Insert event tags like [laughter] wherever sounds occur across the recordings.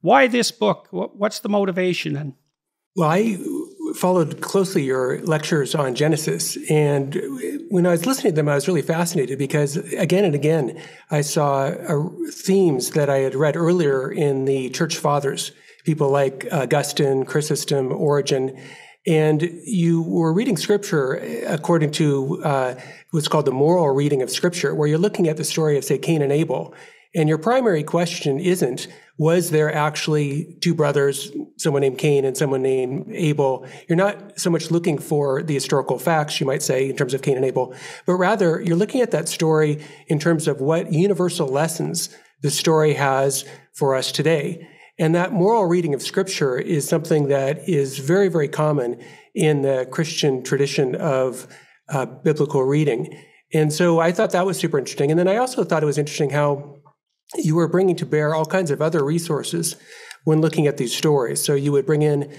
why this book? What's the motivation? And well, I followed closely your lectures on Genesis, and when I was listening to them, I was really fascinated because again and again I saw uh, themes that I had read earlier in the Church Fathers, people like Augustine, Chrysostom, Origen, and you were reading Scripture according to uh, what's called the moral reading of Scripture, where you're looking at the story of, say, Cain and Abel, and your primary question isn't, was there actually two brothers, someone named Cain and someone named Abel? You're not so much looking for the historical facts, you might say, in terms of Cain and Abel, but rather you're looking at that story in terms of what universal lessons the story has for us today. And that moral reading of scripture is something that is very, very common in the Christian tradition of uh, biblical reading. And so I thought that was super interesting. And then I also thought it was interesting how you were bringing to bear all kinds of other resources when looking at these stories. So you would bring in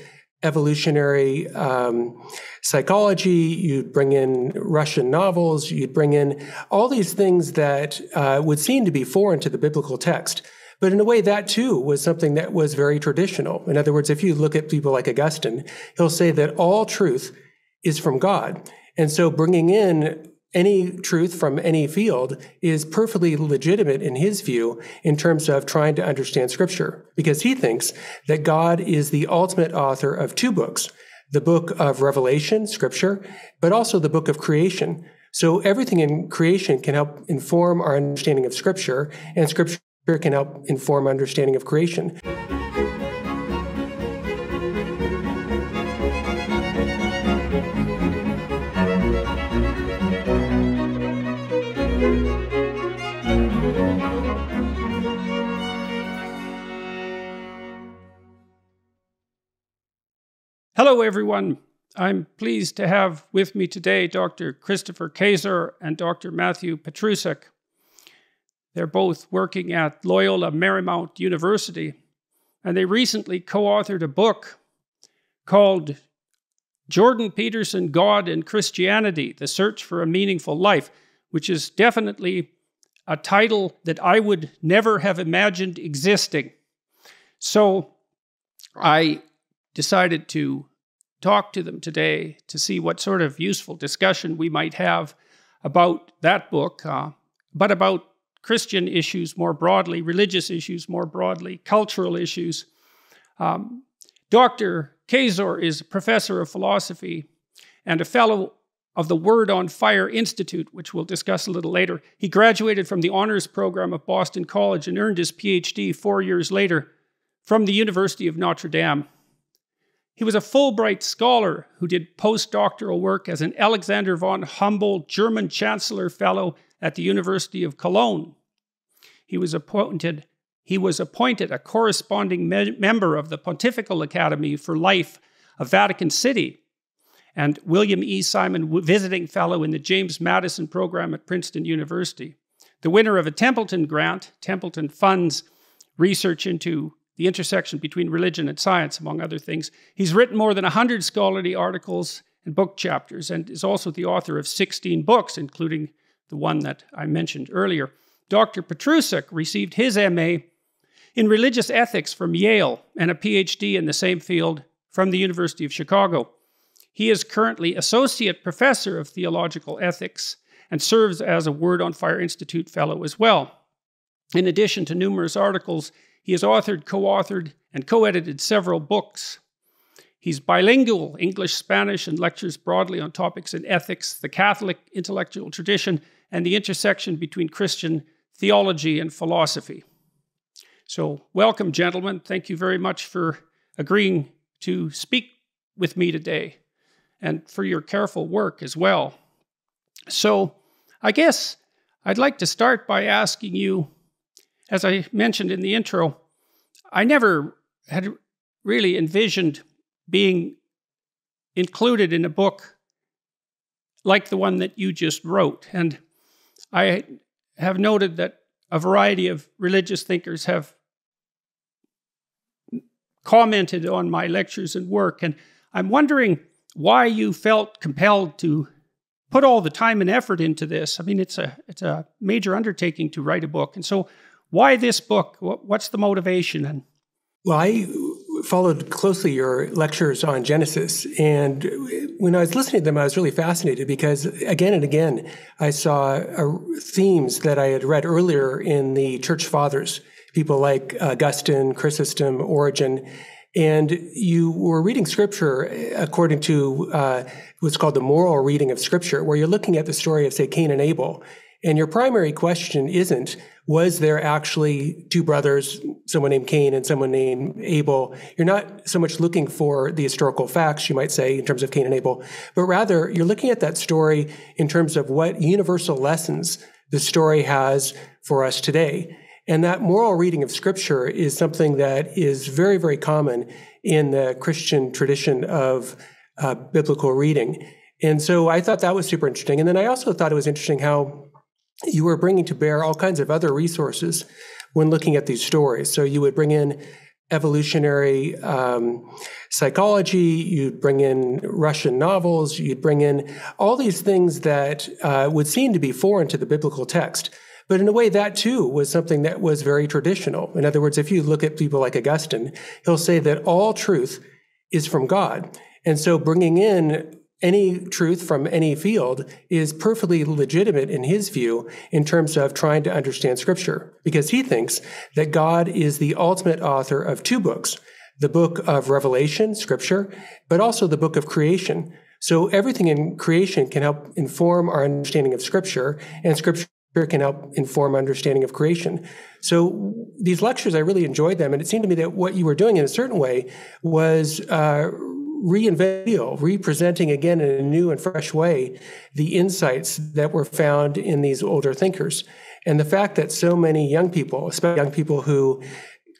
evolutionary um, psychology, you'd bring in Russian novels, you'd bring in all these things that uh, would seem to be foreign to the biblical text. But in a way, that too was something that was very traditional. In other words, if you look at people like Augustine, he'll say that all truth is from God. And so bringing in any truth from any field is perfectly legitimate in his view in terms of trying to understand scripture because he thinks that God is the ultimate author of two books the book of Revelation, scripture, but also the book of creation. So everything in creation can help inform our understanding of scripture, and scripture can help inform understanding of creation. Hello, everyone. I'm pleased to have with me today Dr. Christopher Kaczor and Dr. Matthew Petrusek. They're both working at Loyola Marymount University, and they recently co authored a book called Jordan Peterson God and Christianity The Search for a Meaningful Life, which is definitely a title that I would never have imagined existing. So I decided to talk to them today to see what sort of useful discussion we might have about that book, uh, but about Christian issues more broadly, religious issues more broadly, cultural issues. Um, Dr. Kaczor is a professor of philosophy and a fellow of the Word on Fire Institute, which we'll discuss a little later. He graduated from the honors program of Boston College and earned his PhD four years later from the University of Notre Dame. He was a Fulbright scholar who did postdoctoral work as an Alexander von Humboldt German Chancellor Fellow at the University of Cologne. He was appointed, he was appointed a corresponding me- member of the Pontifical Academy for Life of Vatican City and William E. Simon Visiting Fellow in the James Madison Program at Princeton University. The winner of a Templeton grant, Templeton funds research into the intersection between religion and science, among other things. He's written more than 100 scholarly articles and book chapters, and is also the author of 16 books, including the one that I mentioned earlier. Dr. Petrusek received his MA in religious ethics from Yale and a PhD in the same field from the University of Chicago. He is currently Associate Professor of Theological Ethics and serves as a Word on Fire Institute Fellow as well. In addition to numerous articles he has authored, co authored, and co edited several books. He's bilingual, English, Spanish, and lectures broadly on topics in ethics, the Catholic intellectual tradition, and the intersection between Christian theology and philosophy. So, welcome, gentlemen. Thank you very much for agreeing to speak with me today and for your careful work as well. So, I guess I'd like to start by asking you as I mentioned in the intro, I never had really envisioned being included in a book like the one that you just wrote. And I have noted that a variety of religious thinkers have commented on my lectures and work. And I'm wondering why you felt compelled to put all the time and effort into this. I mean, it's a, it's a major undertaking to write a book. And so, why this book? What's the motivation? And Well, I followed closely your lectures on Genesis. And when I was listening to them, I was really fascinated because again and again, I saw uh, themes that I had read earlier in the church fathers, people like Augustine, Chrysostom, Origen. And you were reading scripture according to uh, what's called the moral reading of scripture, where you're looking at the story of, say, Cain and Abel. And your primary question isn't, was there actually two brothers, someone named Cain and someone named Abel? You're not so much looking for the historical facts, you might say, in terms of Cain and Abel, but rather you're looking at that story in terms of what universal lessons the story has for us today. And that moral reading of scripture is something that is very, very common in the Christian tradition of uh, biblical reading. And so I thought that was super interesting. And then I also thought it was interesting how you were bringing to bear all kinds of other resources when looking at these stories. So you would bring in evolutionary um, psychology, you'd bring in Russian novels, you'd bring in all these things that uh, would seem to be foreign to the biblical text. But in a way, that too was something that was very traditional. In other words, if you look at people like Augustine, he'll say that all truth is from God. And so bringing in any truth from any field is perfectly legitimate in his view in terms of trying to understand scripture because he thinks that God is the ultimate author of two books the book of Revelation, scripture, but also the book of creation. So everything in creation can help inform our understanding of scripture, and scripture can help inform understanding of creation. So these lectures, I really enjoyed them, and it seemed to me that what you were doing in a certain way was uh, reinvent, representing again in a new and fresh way the insights that were found in these older thinkers. And the fact that so many young people, especially young people who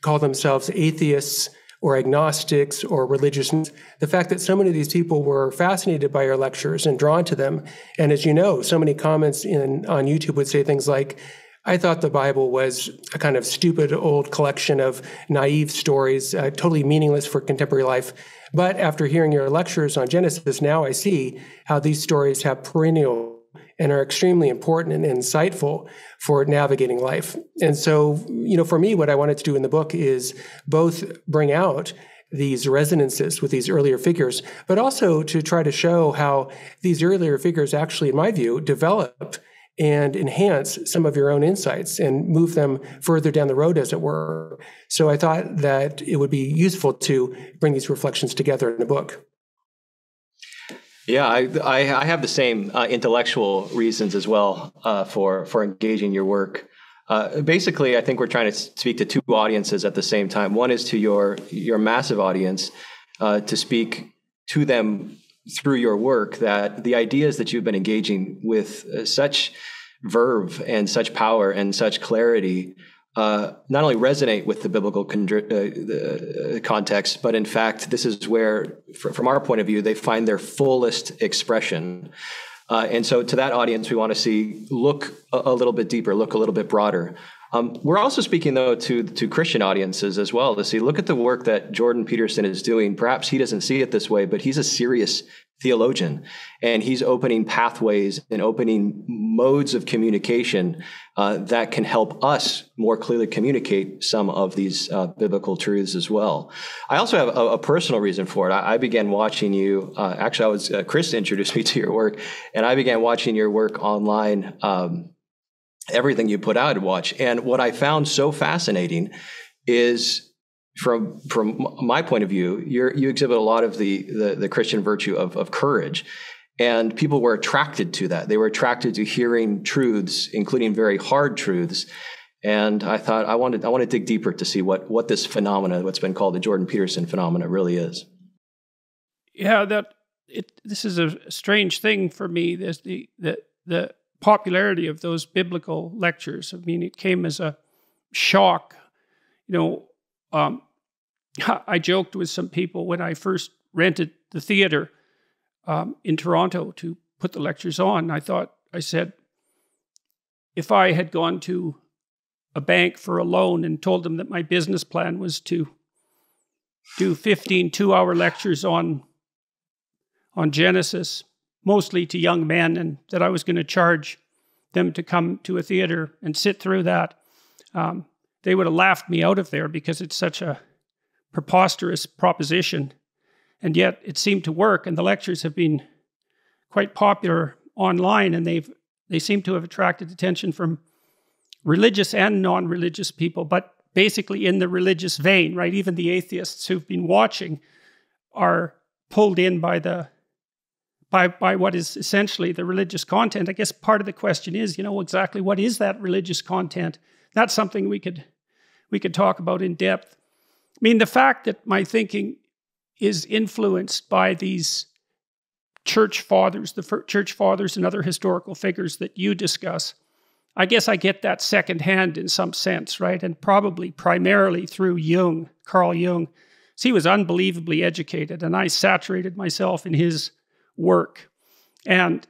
call themselves atheists or agnostics or religious, the fact that so many of these people were fascinated by your lectures and drawn to them. And as you know, so many comments in on YouTube would say things like, I thought the Bible was a kind of stupid old collection of naive stories, uh, totally meaningless for contemporary life. But after hearing your lectures on Genesis, now I see how these stories have perennial and are extremely important and insightful for navigating life. And so, you know, for me, what I wanted to do in the book is both bring out these resonances with these earlier figures, but also to try to show how these earlier figures actually, in my view, develop and enhance some of your own insights and move them further down the road, as it were. So I thought that it would be useful to bring these reflections together in a book. Yeah, I, I, I have the same uh, intellectual reasons as well uh, for for engaging your work. Uh, basically, I think we're trying to speak to two audiences at the same time. One is to your your massive audience, uh, to speak to them through your work that the ideas that you've been engaging with uh, such verve and such power and such clarity uh, not only resonate with the biblical con- uh, the, uh, context, but in fact, this is where, fr- from our point of view, they find their fullest expression. Uh, and so, to that audience, we want to see look a, a little bit deeper, look a little bit broader. Um, we're also speaking, though, to to Christian audiences as well to see. Look at the work that Jordan Peterson is doing. Perhaps he doesn't see it this way, but he's a serious theologian, and he's opening pathways and opening modes of communication uh, that can help us more clearly communicate some of these uh, biblical truths as well. I also have a, a personal reason for it. I, I began watching you. Uh, actually, I was uh, Chris [laughs] introduced me to your work, and I began watching your work online. Um, everything you put out to watch. And what I found so fascinating is from from my point of view, you you exhibit a lot of the, the, the Christian virtue of, of courage. And people were attracted to that. They were attracted to hearing truths, including very hard truths. And I thought I wanted I want to dig deeper to see what what this phenomena, what's been called the Jordan Peterson phenomena, really is. Yeah, that it. This is a strange thing for me. There's the the the popularity of those biblical lectures. I mean, it came as a shock. You know, um, [laughs] I joked with some people when I first rented the theater um, in Toronto to put the lectures on. I thought, I said, if I had gone to a bank for a loan and told them that my business plan was to do 15 two hour lectures on on Genesis mostly to young men, and that I was going to charge them to come to a theater and sit through that. Um, they would have laughed me out of there because it's such a preposterous proposition. And yet it seemed to work, and the lectures have been quite popular online, and they've they seem to have attracted attention from religious and non-religious people, but basically in the religious vein, right? Even the atheists who've been watching are pulled in by the by by what is essentially the religious content. I guess part of the question is, you know, exactly what is that religious content? That's something we could we could talk about in depth. I mean, the fact that my thinking is influenced by these church fathers, the church fathers and other historical figures that you discuss, I guess I get that secondhand in some sense, right? And probably primarily through Jung, Carl Jung. So he was unbelievably educated, and I saturated myself in his work. And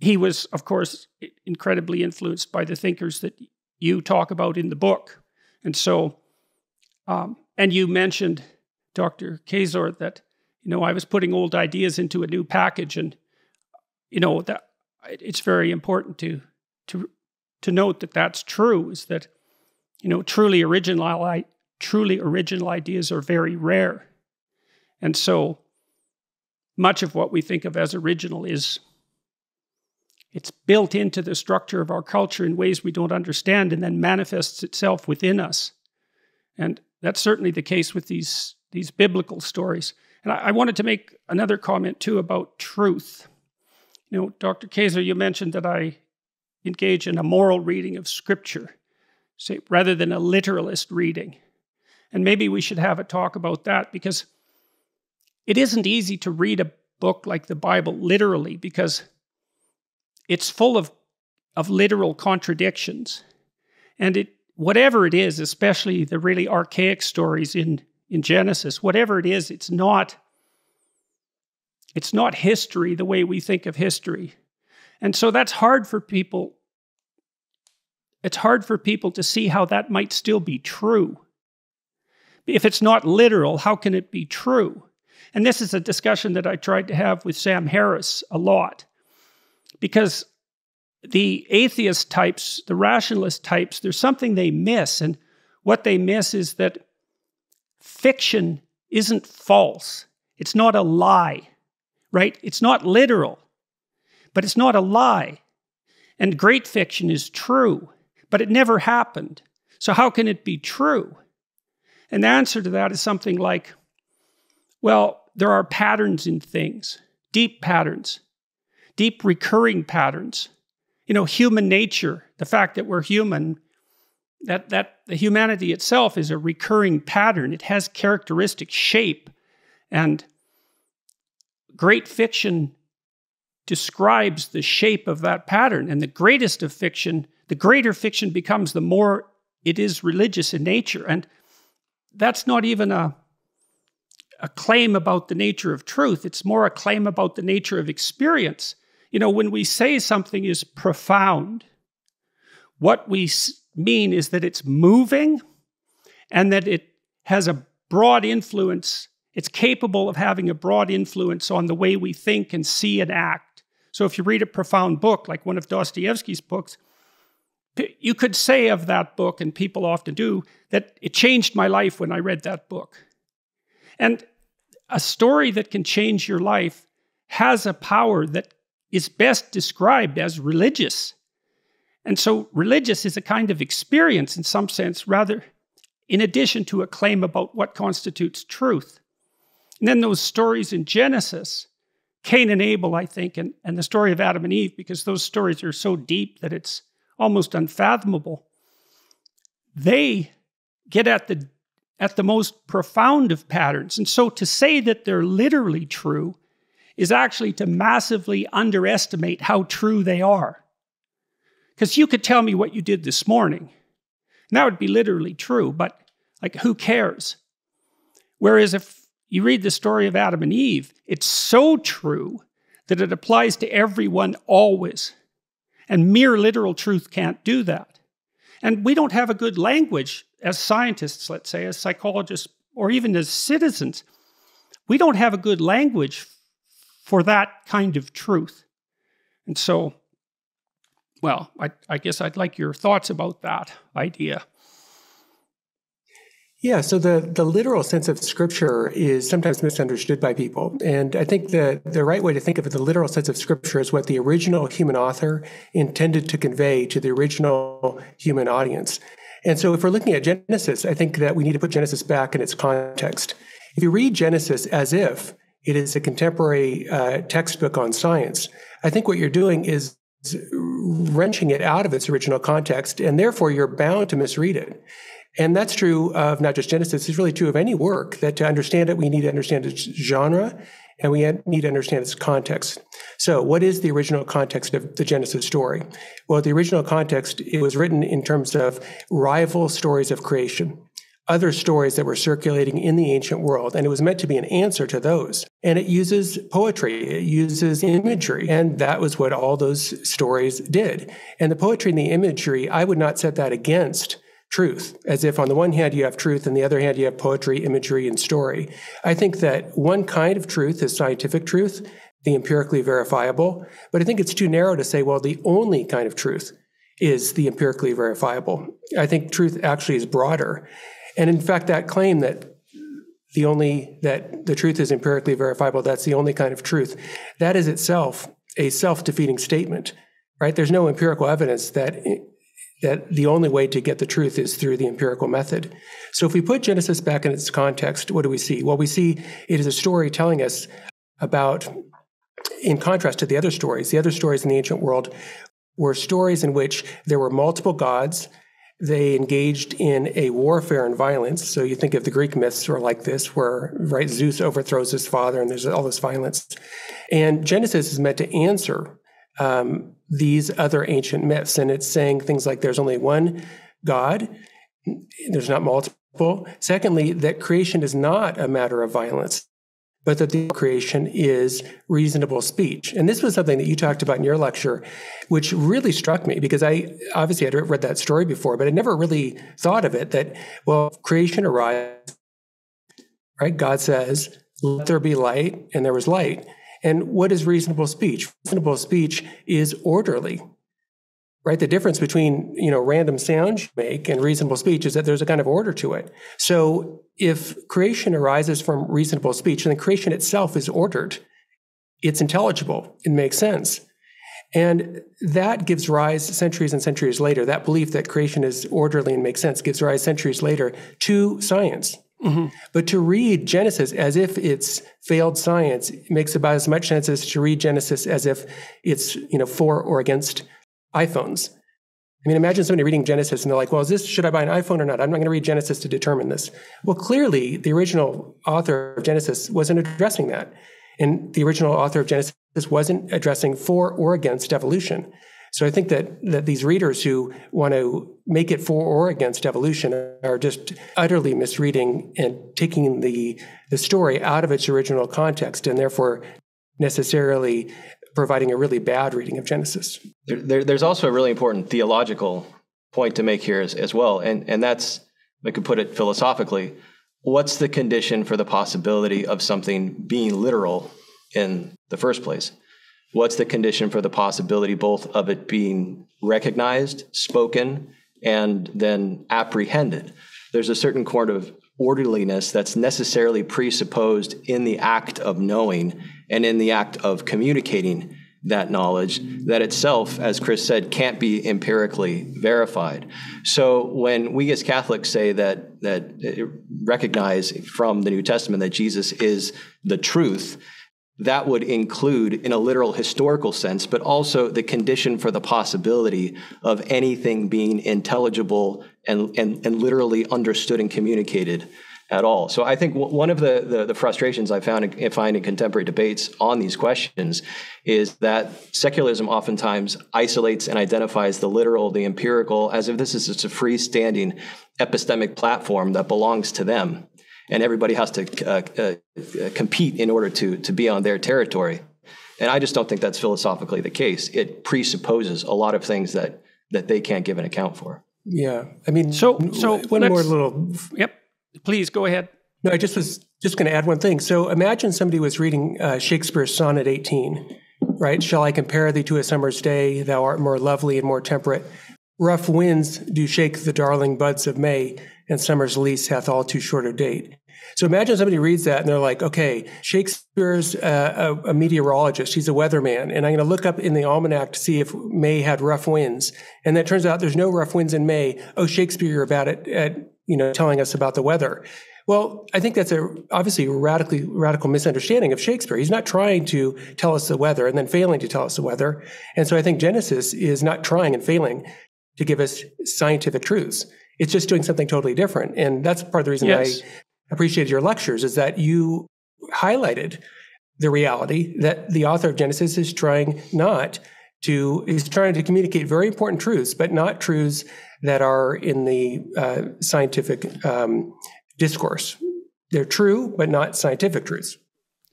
he was, of course, incredibly influenced by the thinkers that you talk about in the book. And so, um, and you mentioned, Dr. Kaczor, that, you know, I was putting old ideas into a new package. And, you know, that it's very important to, to, to note that that's true, is that, you know, truly original, truly original ideas are very rare. And so much of what we think of as original is it's built into the structure of our culture in ways we don't understand and then manifests itself within us. And that's certainly the case with these, these biblical stories. And I, I wanted to make another comment too about truth. You know, Dr. Kaczor, you mentioned that I engage in a moral reading of Scripture, say, rather than a literalist reading. And maybe we should have a talk about that because it isn't easy to read a book like the Bible literally because it's full of, of literal contradictions. And it whatever it is, especially the really archaic stories in, in Genesis, whatever it is, it's not it's not history the way we think of history. And so that's hard for people. It's hard for people to see how that might still be true. If it's not literal, how can it be true? And this is a discussion that I tried to have with Sam Harris a lot. Because the atheist types, the rationalist types, there's something they miss. And what they miss is that fiction isn't false, it's not a lie, right? It's not literal, but it's not a lie. And great fiction is true, but it never happened. So, how can it be true? And the answer to that is something like well, there are patterns in things, deep patterns, deep recurring patterns. You know, human nature, the fact that we're human, that, that the humanity itself is a recurring pattern. It has characteristic shape. And great fiction describes the shape of that pattern. And the greatest of fiction, the greater fiction becomes, the more it is religious in nature. And that's not even a a claim about the nature of truth. It's more a claim about the nature of experience. You know, when we say something is profound, what we mean is that it's moving and that it has a broad influence. It's capable of having a broad influence on the way we think and see and act. So if you read a profound book, like one of Dostoevsky's books, you could say of that book, and people often do, that it changed my life when I read that book. And a story that can change your life has a power that is best described as religious. And so, religious is a kind of experience in some sense, rather, in addition to a claim about what constitutes truth. And then those stories in Genesis, Cain and Abel, I think, and, and the story of Adam and Eve, because those stories are so deep that it's almost unfathomable, they get at the at the most profound of patterns. And so to say that they're literally true is actually to massively underestimate how true they are. Because you could tell me what you did this morning, and that would be literally true, but like, who cares? Whereas if you read the story of Adam and Eve, it's so true that it applies to everyone always. And mere literal truth can't do that. And we don't have a good language as scientists, let's say, as psychologists, or even as citizens, we don't have a good language for that kind of truth. And so, well, I, I guess I'd like your thoughts about that idea. Yeah, so the, the literal sense of scripture is sometimes misunderstood by people. And I think the, the right way to think of it, the literal sense of scripture is what the original human author intended to convey to the original human audience. And so if we're looking at Genesis, I think that we need to put Genesis back in its context. If you read Genesis as if it is a contemporary uh, textbook on science, I think what you're doing is wrenching it out of its original context, and therefore you're bound to misread it. And that's true of not just Genesis, it's really true of any work that to understand it, we need to understand its genre and we need to understand its context. So, what is the original context of the Genesis story? Well, the original context, it was written in terms of rival stories of creation, other stories that were circulating in the ancient world, and it was meant to be an answer to those. And it uses poetry, it uses imagery, and that was what all those stories did. And the poetry and the imagery, I would not set that against truth, as if on the one hand you have truth, and the other hand you have poetry, imagery, and story. I think that one kind of truth is scientific truth, the empirically verifiable, but I think it's too narrow to say, well, the only kind of truth is the empirically verifiable. I think truth actually is broader. And in fact, that claim that the only that the truth is empirically verifiable, that's the only kind of truth, that is itself a self-defeating statement, right? There's no empirical evidence that that the only way to get the truth is through the empirical method. So if we put Genesis back in its context, what do we see? Well, we see it is a story telling us about, in contrast to the other stories, the other stories in the ancient world were stories in which there were multiple gods. They engaged in a warfare and violence. So you think of the Greek myths are like this, where right Zeus overthrows his father, and there's all this violence. And Genesis is meant to answer um, these other ancient myths. And it's saying things like there's only one God, there's not multiple. Secondly, that creation is not a matter of violence, but that the creation is reasonable speech. And this was something that you talked about in your lecture, which really struck me because I obviously had read that story before, but I never really thought of it that, well, creation arrives, right? God says, let there be light, and there was light. And what is reasonable speech? Reasonable speech is orderly. Right? The difference between, you know, random sounds you make and reasonable speech is that there's a kind of order to it. So if creation arises from reasonable speech, then creation itself is ordered. It's intelligible. It makes sense. And that gives rise centuries and centuries later, that belief that creation is orderly and makes sense gives rise centuries later to science. Mm-hmm. But to read Genesis as if it's failed science makes about as much sense as to read Genesis as if it's you know for or against iPhones. I mean, imagine somebody reading Genesis and they're like, "Well, is this should I buy an iPhone or not?" I'm not going to read Genesis to determine this. Well, clearly, the original author of Genesis wasn't addressing that, and the original author of Genesis wasn't addressing for or against evolution. So I think that, that these readers who want to make it for or against evolution are just utterly misreading and taking the, the story out of its original context and therefore necessarily providing a really bad reading of Genesis. There, there, there's also a really important theological point to make here as, as well, and, and that's, I could put it philosophically, what's the condition for the possibility of something being literal in the first place? What's the condition for the possibility both of it being recognized, spoken, and then apprehended? There's a certain kind of orderliness that's necessarily presupposed in the act of knowing and in the act of communicating that knowledge that itself, as Chris said, can't be empirically verified. So when we as Catholics say that that recognize from the New Testament that Jesus is the truth, that would include, in a literal historical sense, but also the condition for the possibility of anything being intelligible and, and, and literally understood and communicated at all. So I think one of the, the, the, frustrations I found in, find in contemporary debates on these questions is that secularism oftentimes isolates and identifies the literal, the empirical, as if this is just a freestanding epistemic platform that belongs to them and everybody has to uh, uh, compete in order to to be on their territory. And I just don't think that's philosophically the case. It presupposes a lot of things that that they can't give an account for. Yeah, I mean, so so one more little. Yep, please go ahead. No, I just was just going to add one thing. So imagine somebody was reading uh, Shakespeare's Sonnet 18, right? Shall I compare thee to a summer's day? Thou art more lovely and more temperate. Rough winds do shake the darling buds of May. And summer's lease hath all too short a date. So imagine somebody reads that and they're like, okay, Shakespeare's uh, a, a, meteorologist. He's a weatherman. And I'm going to look up in the almanac to see if May had rough winds. And that turns out there's no rough winds in May. Oh, Shakespeare you're about it, at, you know, telling us about the weather. Well, I think that's a obviously radically radical misunderstanding of Shakespeare. He's not trying to tell us the weather and then failing to tell us the weather. And so I think Genesis is not trying and failing to give us scientific truths. It's just doing something totally different. And that's part of the reason yes. I appreciated your lectures is that you highlighted the reality that the author of Genesis is trying not to is trying to communicate very important truths, but not truths that are in the uh, scientific um, discourse. They're true, but not scientific truths.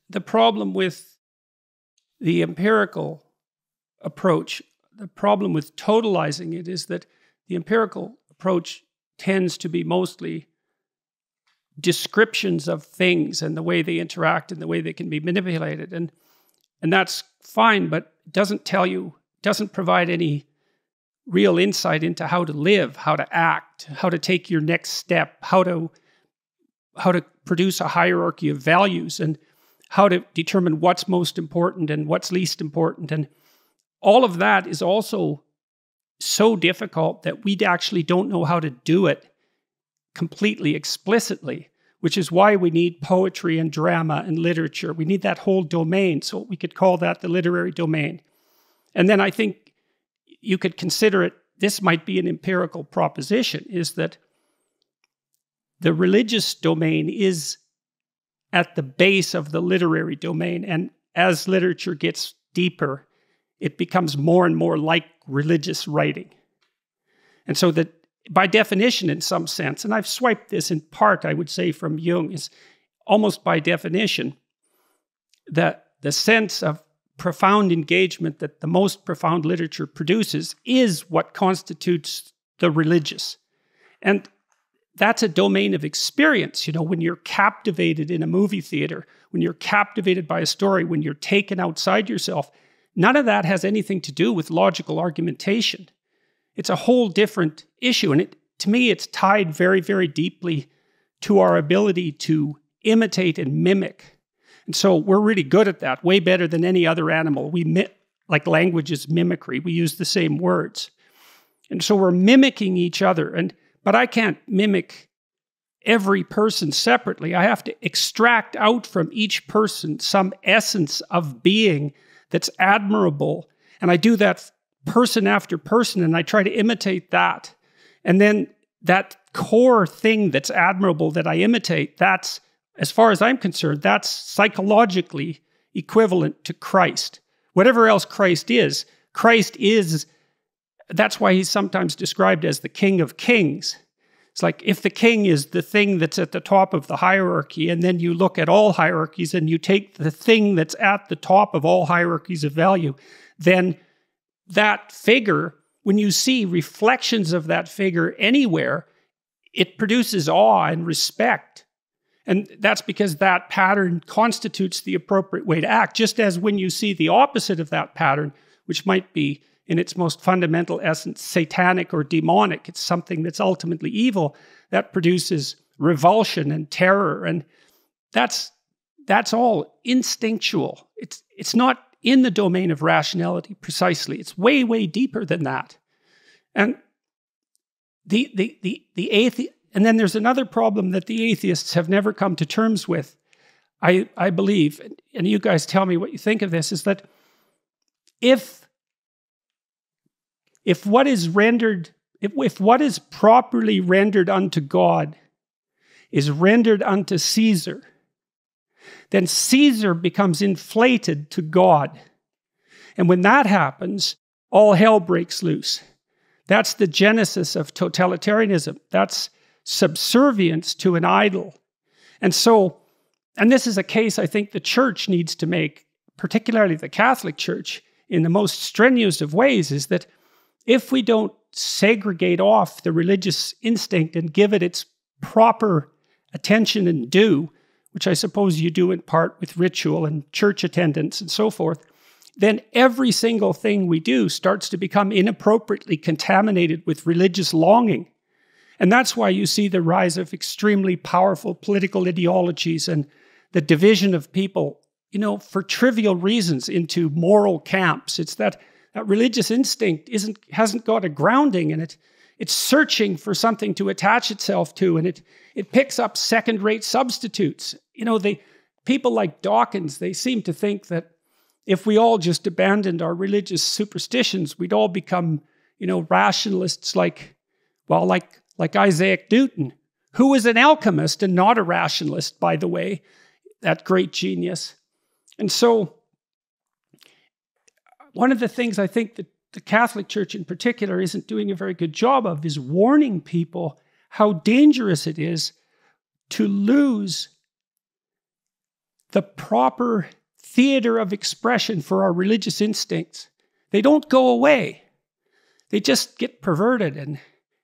The problem with the empirical approach, the problem with totalizing it is that the empirical approach tends to be mostly descriptions of things and the way they interact and the way they can be manipulated and and that's fine but doesn't tell you doesn't provide any real insight into how to live how to act how to take your next step how to how to produce a hierarchy of values and how to determine what's most important and what's least important. And all of that is also so difficult that we actually don't know how to do it completely explicitly, which is why we need poetry and drama and literature. We need that whole domain. So we could call that the literary domain. And then I think you could consider it this might be an empirical proposition is that the religious domain is at the base of the literary domain. And as literature gets deeper, it becomes more and more like religious writing. And so that by definition, in some sense, and I've swiped this in part, I would say, from Jung, is almost by definition that the sense of profound engagement that the most profound literature produces is what constitutes the religious. And that's a domain of experience. You know, when you're captivated in a movie theater, when you're captivated by a story, when you're taken outside yourself, none of that has anything to do with logical argumentation. It's a whole different issue. And it, to me, it's tied very, very deeply to our ability to imitate and mimic. And so we're really good at that, way better than any other animal. We mi- like language is mimicry. We use the same words. And so we're mimicking each other. And but I can't mimic every person separately. I have to extract out from each person some essence of being that's admirable. And I do that person after person, and I try to imitate that. And then that core thing that's admirable that I imitate, that's, as far as I'm concerned, that's psychologically equivalent to Christ. Whatever else Christ is, Christ is that's why he's sometimes described as the king of kings. It's like if the king is the thing that's at the top of the hierarchy, and then you look at all hierarchies and you take the thing that's at the top of all hierarchies of value, then that figure, when you see reflections of that figure anywhere, it produces awe and respect. And that's because that pattern constitutes the appropriate way to act, just as when you see the opposite of that pattern, which might be in its most fundamental essence satanic or demonic. It's something that's ultimately evil that produces revulsion and terror. And that's that's all instinctual. It's it's not in the domain of rationality precisely. It's way, way deeper than that. And the the the the atheist and then there's another problem that the atheists have never come to terms with. I I believe, and you guys tell me what you think of this, is that if if what is rendered, if, if what is properly rendered unto God is rendered unto Caesar, then Caesar becomes inflated to God. And when that happens, all hell breaks loose. That's the genesis of totalitarianism. That's subservience to an idol. And so, and this is a case I think the church needs to make, particularly the Catholic Church, in the most strenuous of ways, is that if we don't segregate off the religious instinct and give it its proper attention and due, which I suppose you do in part with ritual and church attendance and so forth, then every single thing we do starts to become inappropriately contaminated with religious longing. And that's why you see the rise of extremely powerful political ideologies and the division of people, you know, for trivial reasons into moral camps. It's that that religious instinct isn't hasn't got a grounding in it. It's searching for something to attach itself to, and it it picks up second-rate substitutes. You know, they people like Dawkins, they seem to think that if we all just abandoned our religious superstitions, we'd all become, you know, rationalists like, well, like like Isaac Newton, who was an alchemist and not a rationalist, by the way, that great genius. And so, one of the things I think that the Catholic Church in particular isn't doing a very good job of is warning people how dangerous it is to lose the proper theater of expression for our religious instincts. They don't go away. They just get perverted and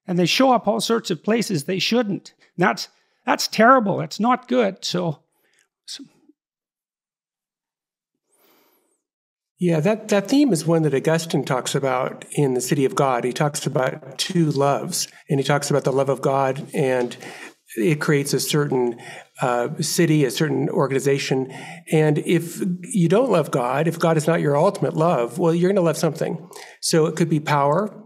and they show up all sorts of places they shouldn't. That's that's terrible. That's not good. So, so Yeah, that, that theme is one that Augustine talks about in the City of God. He talks about two loves, and he talks about the love of God, and it creates a certain uh, city, a certain organization. And if you don't love God, if God is not your ultimate love, well, you're going to love something. So it could be power,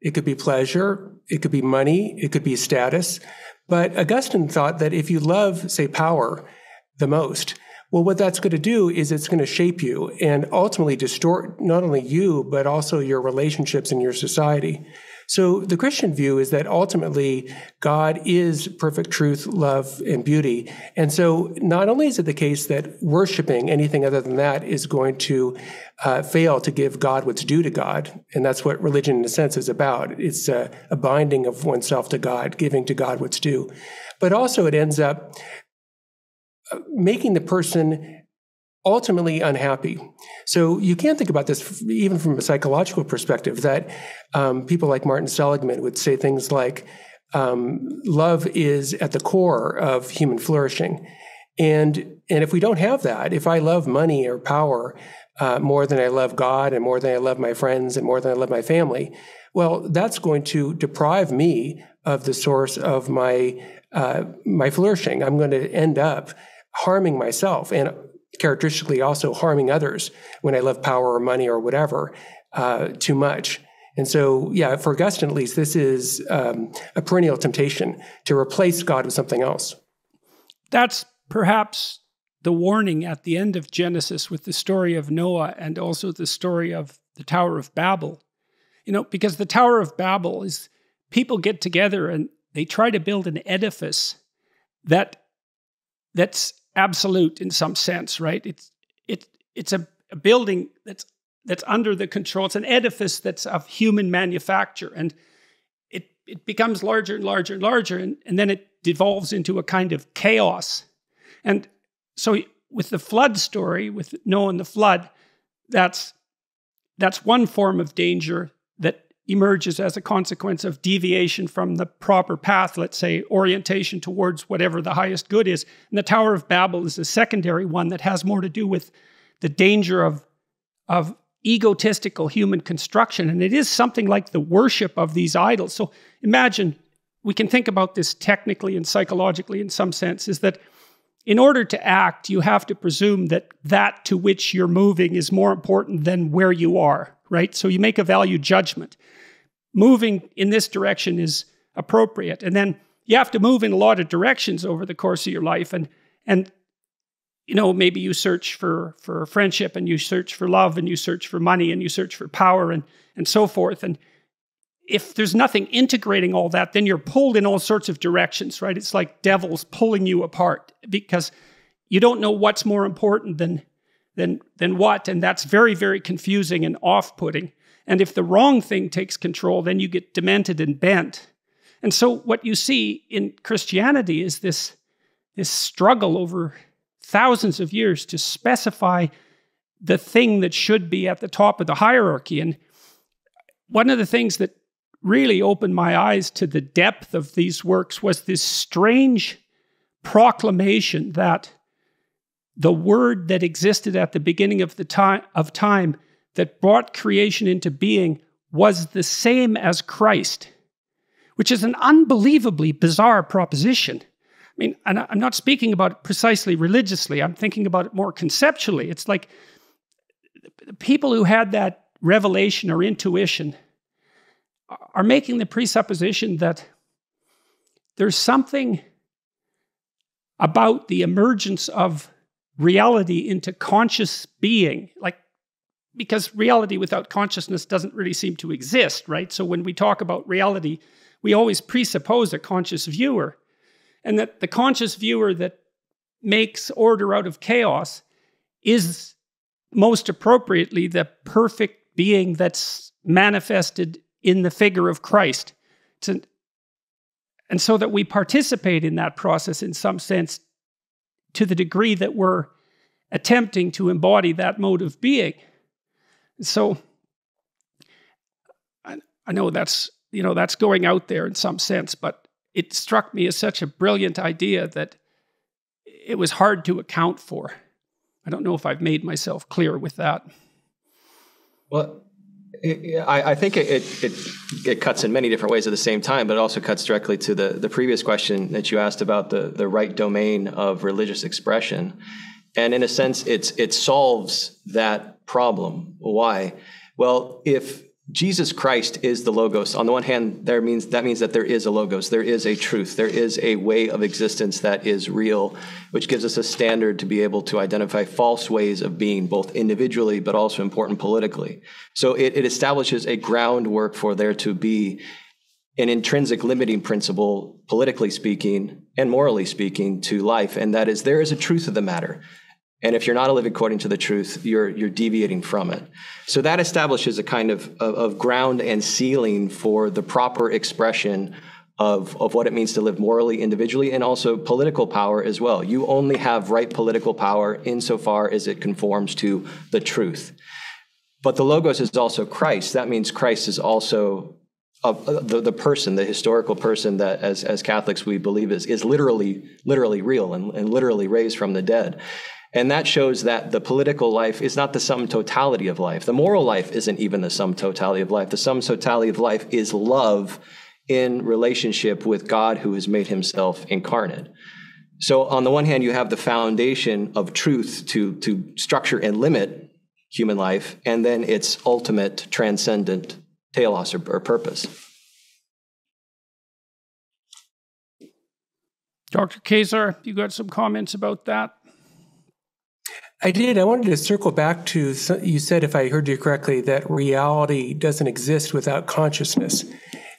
it could be pleasure, it could be money, it could be status. But Augustine thought that if you love, say, power the most, well, what that's going to do is it's going to shape you and ultimately distort not only you, but also your relationships in your society. So the Christian view is that ultimately God is perfect truth, love, and beauty. And so not only is it the case that worshiping anything other than that is going to uh, fail to give God what's due to God, and that's what religion in a sense is about. It's a, a binding of oneself to God, giving to God what's due. But also it ends up making the person ultimately unhappy. So you can think about this even from a psychological perspective that um, people like Martin Seligman would say things like, um, love is at the core of human flourishing. And, and if we don't have that, if I love money or power uh, more than I love God and more than I love my friends and more than I love my family, well, that's going to deprive me of the source of my, uh, my flourishing. I'm going to end up harming myself. And characteristically also harming others when I love power or money or whatever uh, too much. And so, yeah, for Augustine at least, this is um, a perennial temptation to replace God with something else. That's perhaps the warning at the end of Genesis with the story of Noah and also the story of the Tower of Babel. You know, because the Tower of Babel is people get together and they try to build an edifice that that's absolute in some sense, right? It's it it's a, a building that's that's under the control. It's an edifice that's of human manufacture, and it it becomes larger and larger and larger, and, and then it devolves into a kind of chaos. And so, with the flood story, with Noah and the flood, that's that's one form of danger emerges as a consequence of deviation from the proper path, let's say orientation towards whatever the highest good is. And the Tower of Babel is a secondary one that has more to do with the danger of, of egotistical human construction. And it is something like the worship of these idols. So imagine, we can think about this technically and psychologically in some sense, is that in order to act, you have to presume that that to which you're moving is more important than where you are, right? So you make a value judgment moving in this direction is appropriate. And then you have to move in a lot of directions over the course of your life. And and you know, maybe you search for for friendship and you search for love and you search for money and you search for power and and so forth. And if there's nothing integrating all that, then you're pulled in all sorts of directions, right? It's like devils pulling you apart because you don't know what's more important than than than what, and that's very very confusing and off-putting. And if the wrong thing takes control, then you get demented and bent. And so what you see in Christianity is this, this struggle over thousands of years to specify the thing that should be at the top of the hierarchy. And one of the things that really opened my eyes to the depth of these works was this strange proclamation that the word that existed at the beginning of the time of time that brought creation into being was the same as Christ, which is an unbelievably bizarre proposition. I mean, and I'm not speaking about it precisely religiously, I'm thinking about it more conceptually. It's like people who had that revelation or intuition are making the presupposition that there's something about the emergence of reality into conscious being, like because reality without consciousness doesn't really seem to exist, right? So when we talk about reality, we always presuppose a conscious viewer, and that the conscious viewer that makes order out of chaos is most appropriately the perfect being that's manifested in the figure of Christ. An, and so that we participate in that process in some sense to the degree that we're attempting to embody that mode of being. So I, I know that's you know that's going out there in some sense, but it struck me as such a brilliant idea that it was hard to account for. I don't know if I've made myself clear with that. Well, I, I think it, it, it, cuts in many different ways at the same time, but it also cuts directly to the, the previous question that you asked about the, the right domain of religious expression. And in a sense, it's, it solves that problem. Why? Well, if Jesus Christ is the logos. On the one hand, there means that means that there is a logos, there is a truth, there is a way of existence that is real, which gives us a standard to be able to identify false ways of being, both individually but also important politically. So it, it establishes a groundwork for there to be an intrinsic limiting principle, politically speaking and morally speaking, to life, and that is there is a truth of the matter. And if you're not living according to the truth, you're, you're deviating from it. So that establishes a kind of, of, of ground and ceiling for the proper expression of, of what it means to live morally individually and also political power as well. You only have right political power insofar as it conforms to the truth. But the Logos is also Christ. That means Christ is also uh, the, the person, the historical person that as, as Catholics we believe is, is literally, literally real and, and literally raised from the dead. And that shows that the political life is not the sum totality of life. The moral life isn't even the sum totality of life. The sum totality of life is love in relationship with God who has made himself incarnate. So, on the one hand, you have the foundation of truth to, to structure and limit human life, and then its ultimate transcendent telos or, or purpose. Dr. Kaczor, you got some comments about that? I did. I wanted to circle back to you said, if I heard you correctly, that reality doesn't exist without consciousness.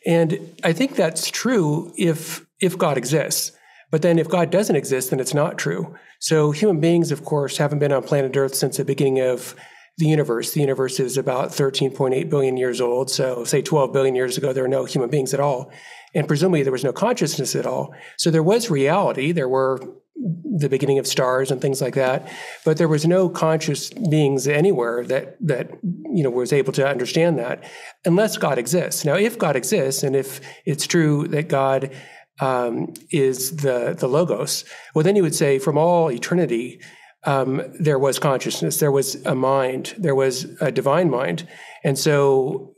And I think that's true if if God exists. But then if God doesn't exist, then it's not true. So human beings, of course, haven't been on planet Earth since the beginning of the universe. The universe is about 13.8 billion years old. So say 12 billion years ago, there were no human beings at all. And presumably there was no consciousness at all. So there was reality. There were the beginning of stars and things like that. But there was no conscious beings anywhere that that you know was able to understand that, unless God exists. Now, if God exists, and if it's true that God um, is the the logos, well, then you would say from all eternity. Um, there was consciousness, there was a mind, there was a divine mind. And so,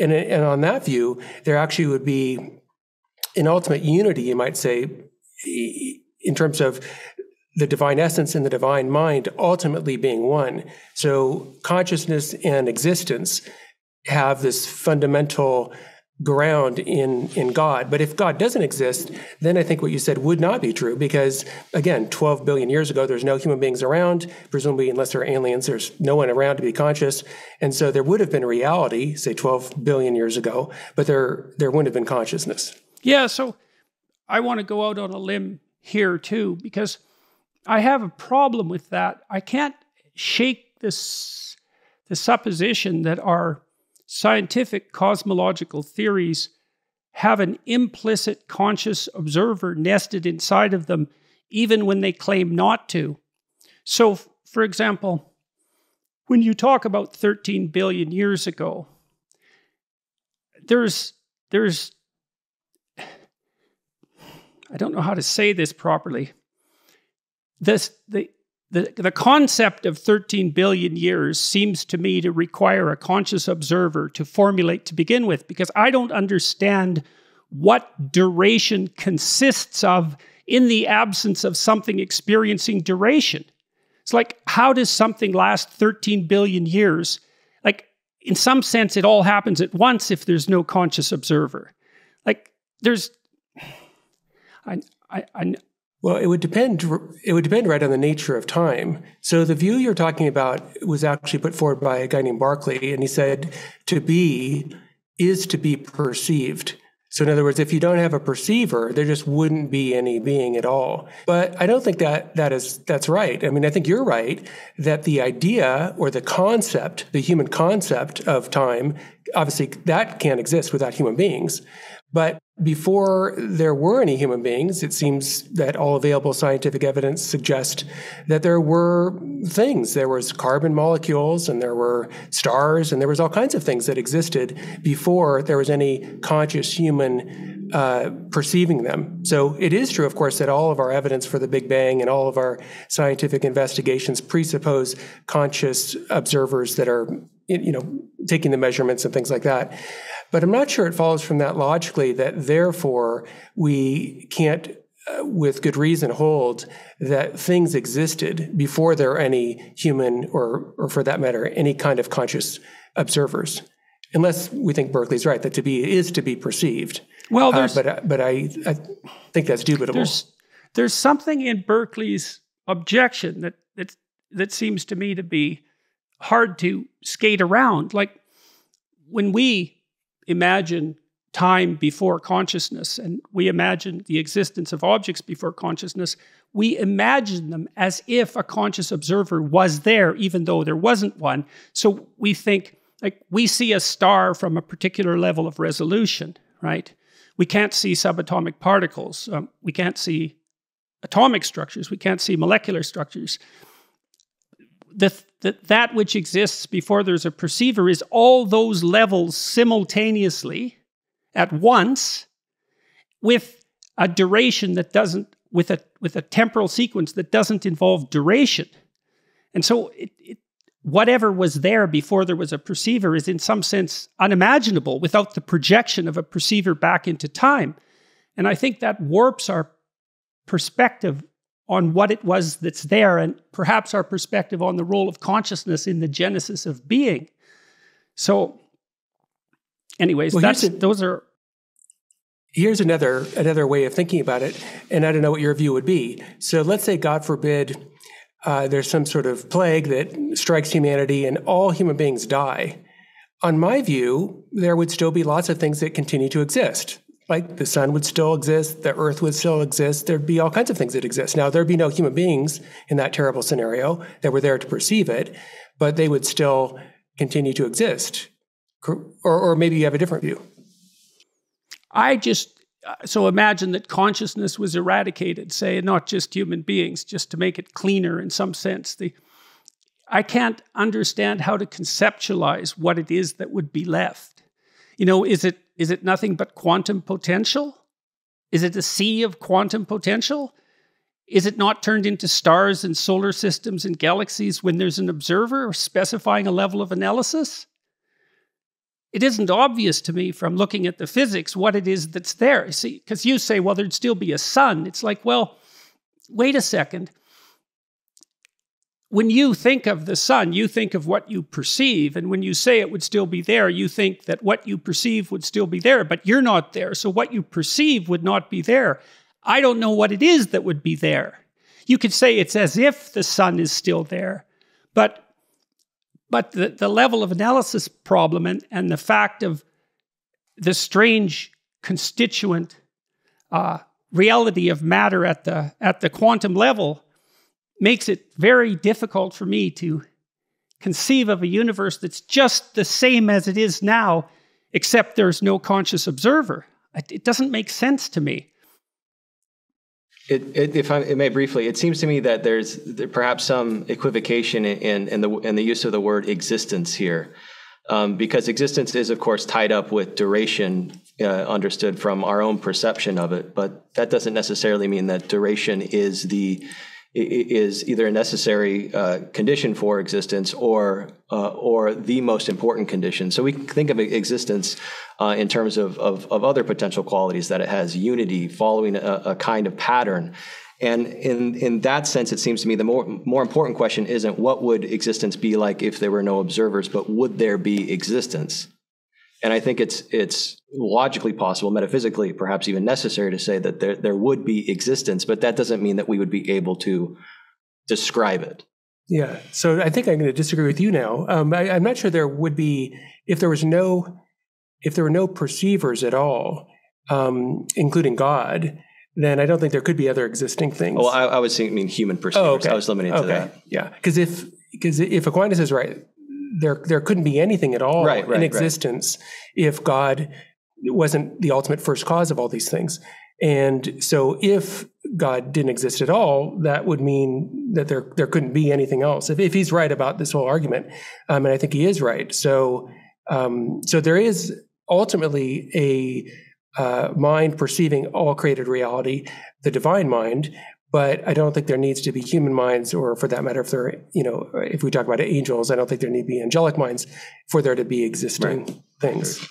and, and on that view, there actually would be an ultimate unity, you might say, in terms of the divine essence and the divine mind ultimately being one. So consciousness and existence have this fundamental ground in in God. But if God doesn't exist, then I think what you said would not be true because again, 12 billion years ago there's no human beings around, presumably unless there are aliens, there's no one around to be conscious. And so there would have been reality, say 12 billion years ago, but there there wouldn't have been consciousness. Yeah, so I want to go out on a limb here too, because I have a problem with that. I can't shake this the supposition that our scientific cosmological theories have an implicit conscious observer nested inside of them, even when they claim not to. So, for example, when you talk about 13 billion years ago, there's there's I don't know how to say this properly. This, the, the, the concept of 13 billion years seems to me to require a conscious observer to formulate to begin with, because I don't understand what duration consists of in the absence of something experiencing duration. It's like, how does something last 13 billion years? Like, in some sense, it all happens at once if there's no conscious observer. Like, there's. I, I, I, well, it would depend. It would depend right on the nature of time. So the view you're talking about was actually put forward by a guy named Berkeley, and he said to be is to be perceived. So, in other words, if you don't have a perceiver, there just wouldn't be any being at all. But I don't think that that is that's right. I mean, I think you're right that the idea or the concept, the human concept of time, obviously that can't exist without human beings. But before there were any human beings, it seems that all available scientific evidence suggests that there were things. There was carbon molecules and there were stars and there was all kinds of things that existed before there was any conscious human uh, perceiving them. So it is true, of course, that all of our evidence for the Big Bang and all of our scientific investigations presuppose conscious observers that are, you know, taking the measurements and things like that. But I'm not sure it follows from that logically that therefore we can't, uh, with good reason, hold that things existed before there are any human or, or for that matter, any kind of conscious observers. Unless we think Berkeley's right that to be is to be perceived. Well, uh, but but I, I think that's dubitable. There's, there's something in Berkeley's objection that that that seems to me to be hard to skate around. Like when we imagine time before consciousness and we imagine the existence of objects before consciousness, we imagine them as if a conscious observer was there, even though there wasn't one. So we think, like, we see a star from a particular level of resolution, right? We can't see subatomic particles. Um, we can't see atomic structures. We can't see molecular structures the, the, that which exists before there's a perceiver is all those levels simultaneously at once with a duration that doesn't with a with a temporal sequence that doesn't involve duration. And so it, it, whatever was there before there was a perceiver is in some sense unimaginable without the projection of a perceiver back into time. And i think that warps our perspective on what it was that's there and perhaps our perspective on the role of consciousness in the genesis of being. So, anyways, well, that's those are. Here's another another way of thinking about it, and I don't know what your view would be. So, let's say, God forbid, uh, there's some sort of plague that strikes humanity, and all human beings die. On my view, there would still be lots of things that continue to exist like the sun would still exist, the earth would still exist, there'd be all kinds of things that exist. Now, there'd be no human beings in that terrible scenario that were there to perceive it, but they would still continue to exist. Or, or maybe you have a different view. I just, uh, so imagine that consciousness was eradicated, say, not just human beings, just to make it cleaner in some sense. The, I can't understand how to conceptualize what it is that would be left. You know, is it is it nothing but quantum potential? Is it a sea of quantum potential? Is it not turned into stars and solar systems and galaxies when there's an observer specifying a level of analysis? It isn't obvious to me from looking at the physics what it is that's there. See, because you say, well, there'd still be a sun. It's like, well, wait a second when you think of the sun, you think of what you perceive. And when you say it would still be there, you think that what you perceive would still be there, but you're not there. So what you perceive would not be there. I don't know what it is that would be there. You could say it's as if the sun is still there, but but the, the level of analysis problem and, and the fact of the strange constituent uh, reality of matter at the at the quantum level makes it very difficult for me to conceive of a universe that's just the same as it is now, except there's no conscious observer. It doesn't make sense to me. It, it, if I may briefly, it seems to me that there's there perhaps some equivocation in, in, the, in the use of the word existence here. Um, because existence is, of course, tied up with duration, uh, understood from our own perception of it. But that doesn't necessarily mean that duration is the is either a necessary uh, condition for existence or uh, or the most important condition. So we can think of existence uh, in terms of, of, of other potential qualities that it has unity, following a, a, kind of pattern. And in in that sense, it seems to me the more more important question isn't what would existence be like if there were no observers, but would there be existence? And I think it's it's logically possible, metaphysically, perhaps even necessary to say that there there would be existence, but that doesn't mean that we would be able to describe it. Yeah. So I think I'm going to disagree with you now. Um, I, I'm not sure there would be if there was no if there were no perceivers at all, um, including God. Then I don't think there could be other existing things. Well, I, I was mean human perceivers. Oh, okay. I was limiting okay. to that. Yeah, because if because if Aquinas is right, there there couldn't be anything at all right, right, in existence right. if God wasn't the ultimate first cause of all these things. And so if God didn't exist at all, that would mean that there there couldn't be anything else. If, if he's right about this whole argument, um, and I think he is right. So um, so there is ultimately a uh, mind perceiving all created reality, the divine mind, but I don't think there needs to be human minds, or for that matter, if there, you know, if we talk about angels, I don't think there need to be angelic minds for there to be existing right. things.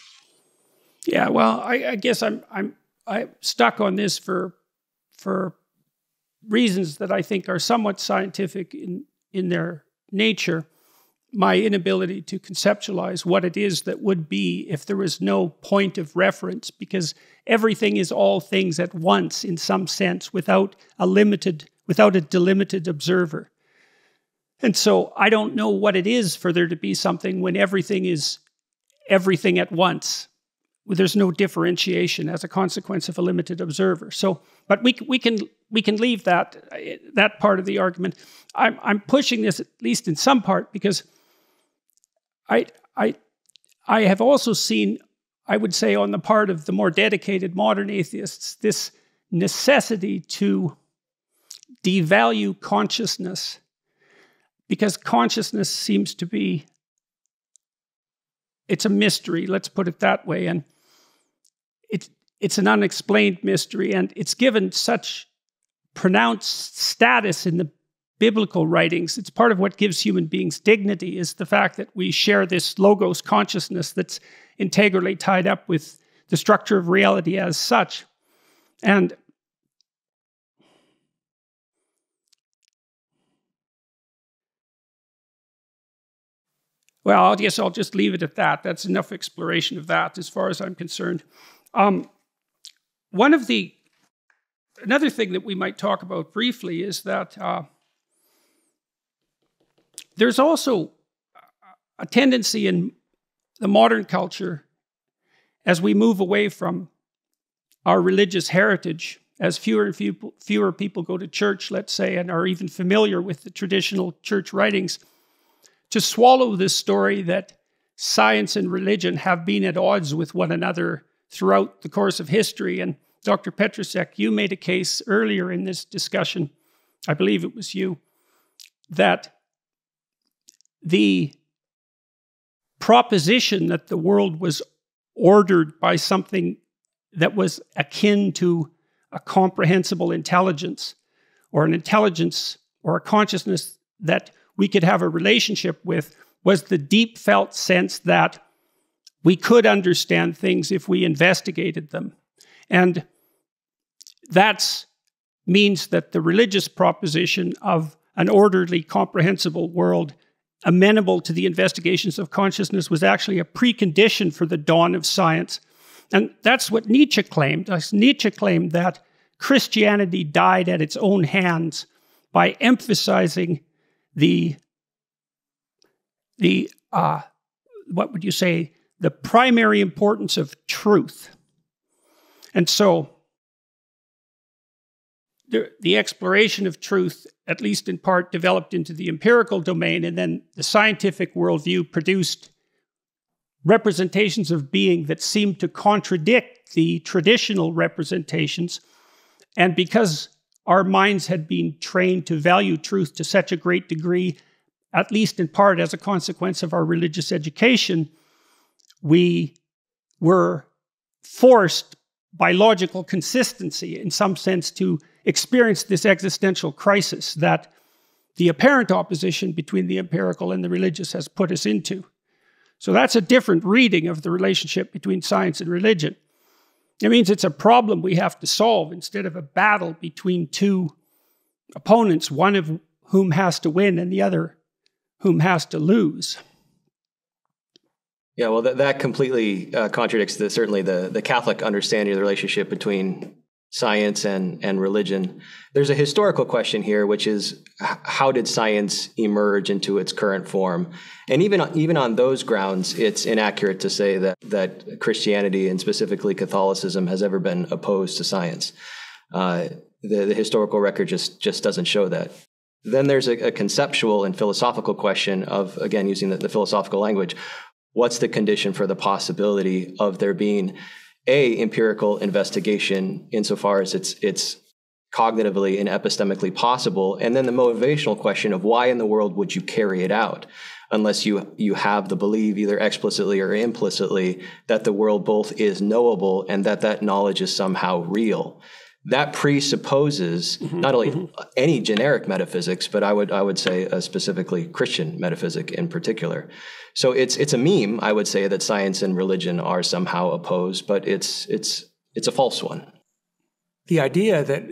Yeah, well, I, I, guess I'm I'm I'm stuck on this for for reasons that I think are somewhat scientific in in their nature. My inability to conceptualize what it is that would be if there was no point of reference, because everything is all things at once in some sense without a limited without a delimited observer. And so i don't know what it is for there to be something when everything is everything at once. There's no differentiation as a consequence of a limited observer. So but we, we can we can leave that that part of the argument. I'm, I'm pushing this at least in some part because i i i have also seen I would say, on the part of the more dedicated modern atheists, this necessity to devalue consciousness because consciousness seems to be it's a mystery let's put it that way and it's it's an unexplained mystery and it's given such pronounced status in the biblical writings it's part of what gives human beings dignity is the fact that we share this logos consciousness that's integrally tied up with the structure of reality as such. And well, I guess I'll just leave it at that. That's enough exploration of that as far as I'm concerned. Um, one of the another thing that we might talk about briefly is that uh, there's also a tendency in the modern culture, as we move away from our religious heritage, as fewer and few, fewer people go to church, let's say, and are even familiar with the traditional church writings, to swallow this story that science and religion have been at odds with one another throughout the course of history. And Dr. Petrusek, you made a case earlier in this discussion, I believe it was you, that the proposition that the world was ordered by something that was akin to a comprehensible intelligence or an intelligence or a consciousness that we could have a relationship with was the deep felt sense that we could understand things if we investigated them. And that means that the religious proposition of an orderly, comprehensible world amenable to the investigations of consciousness was actually a precondition for the dawn of science. And that's what Nietzsche claimed. Nietzsche claimed that Christianity died at its own hands by emphasizing the, the uh, what would you say, the primary importance of truth. And so the, the exploration of truth, at least in part, developed into the empirical domain, and then the scientific worldview produced representations of being that seemed to contradict the traditional representations. And because our minds had been trained to value truth to such a great degree, at least in part as a consequence of our religious education, we were forced by logical consistency, in some sense, to experience this existential crisis that the apparent opposition between the empirical and the religious has put us into. So that's a different reading of the relationship between science and religion. It means it's a problem we have to solve instead of a battle between two opponents, one of whom has to win and the other whom has to lose. Yeah, well, that, that completely uh, contradicts the, certainly the, the Catholic understanding of the relationship between science and, and religion. There's a historical question here, which is how did science emerge into its current form? And even, even on those grounds, it's inaccurate to say that, that Christianity and specifically Catholicism has ever been opposed to science. Uh, the, the historical record just, just doesn't show that. Then there's a, a, conceptual and philosophical question of, again, using the, the philosophical language what's the condition for the possibility of there being a empirical investigation insofar as it's it's cognitively and epistemically possible and then the motivational question of why in the world would you carry it out? Unless you you have the belief either explicitly or implicitly that the world both is knowable and that that knowledge is somehow real. That presupposes mm-hmm, not only mm-hmm. any generic metaphysics but i would i would say a specifically christian metaphysic in particular so it's it's a meme, I would say, that science and religion are somehow opposed, but it's it's it's a false one. The idea that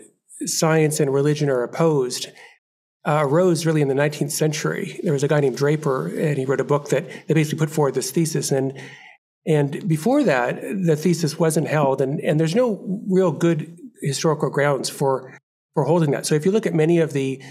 science and religion are opposed uh, arose really in the 19th century. There was a guy named Draper, and he wrote a book that, that basically put forward this thesis. And and before that, the thesis wasn't held, and, and there's no real good historical grounds for for holding that. So if you look at many of the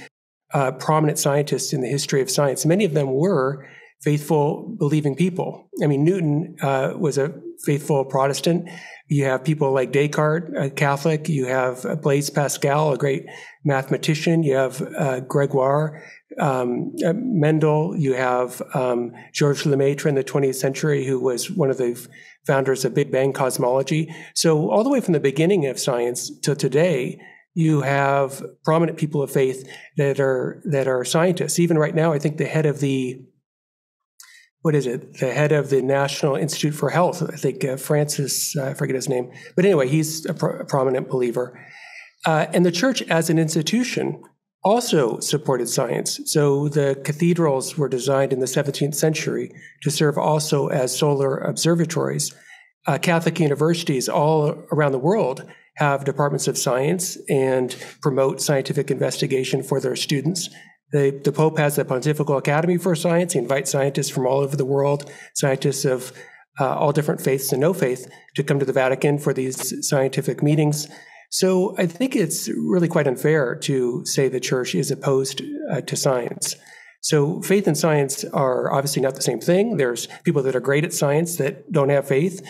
uh, prominent scientists in the history of science, many of them were faithful, believing people. I mean, Newton uh, was a faithful Protestant. You have people like Descartes, a Catholic. You have Blaise Pascal, a great mathematician. You have uh, Gregor, um, uh, Mendel. You have um, Georges Lemaitre in the 20th century, who was one of the founders of Big Bang cosmology. So all the way from the beginning of science to today, you have prominent people of faith that are that are scientists. Even right now, I think the head of the what is it? The head of the National Institute for Health, I think uh, Francis, uh, I forget his name, but anyway, he's a, pro- a prominent believer. Uh, and the church as an institution also supported science. So the cathedrals were designed in the 17th century to serve also as solar observatories. Uh, Catholic universities all around the world have departments of science and promote scientific investigation for their students. The, the Pope has the Pontifical Academy for Science. He invites scientists from all over the world, scientists of uh, all different faiths and no faith, to come to the Vatican for these scientific meetings. So I think it's really quite unfair to say the church is opposed uh, to science. So faith and science are obviously not the same thing. There's people that are great at science that don't have faith.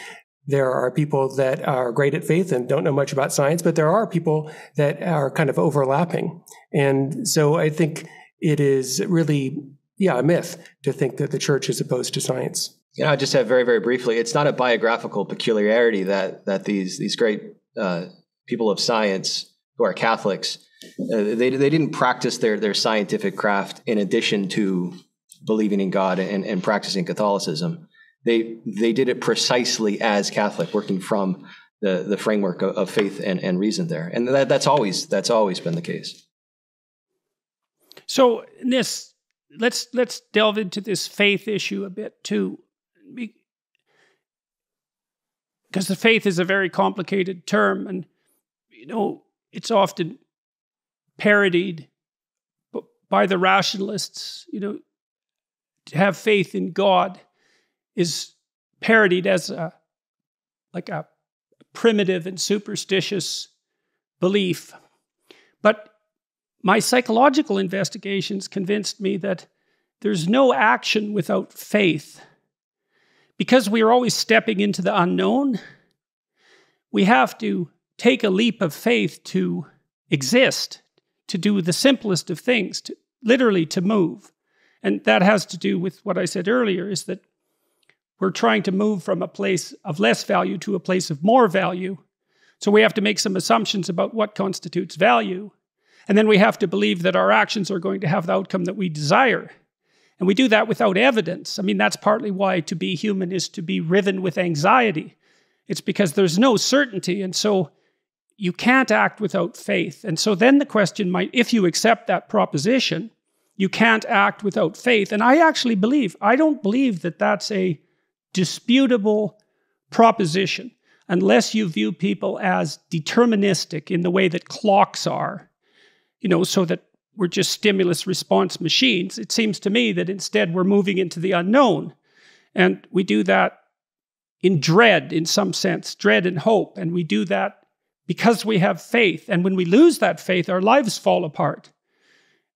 There are people that are great at faith and don't know much about science, but there are people that are kind of overlapping. And so I think it is really, yeah, a myth to think that the church is opposed to science. You know, I just have very, very briefly. It's not a biographical peculiarity that that these these great uh, people of science who are Catholics uh, they they didn't practice their their scientific craft in addition to believing in God and, and practicing Catholicism. They they did it precisely as Catholic, working from the the framework of, of faith and, and reason there, and that, that's always that's always been the case. So this let's let's delve into this faith issue a bit too. Because the faith is a very complicated term and you know it's often parodied by the rationalists, you know, to have faith in God is parodied as a like a primitive and superstitious belief. But my psychological investigations convinced me that there's no action without faith. Because we are always stepping into the unknown, we have to take a leap of faith to exist, to do the simplest of things, to, literally to move. And that has to do with what I said earlier is that we're trying to move from a place of less value to a place of more value. So we have to make some assumptions about what constitutes value. And then we have to believe that our actions are going to have the outcome that we desire. And we do that without evidence. I mean, that's partly why to be human is to be riven with anxiety. It's because there's no certainty. And so you can't act without faith. And so then the question might if you accept that proposition, you can't act without faith. And I actually believe, I don't believe that that's a disputable proposition unless you view people as deterministic in the way that clocks are, you know, so that we're just stimulus response machines. It seems to me that instead we're moving into the unknown. And we do that in dread, in some sense, dread and hope. And we do that because we have faith. And when we lose that faith, our lives fall apart.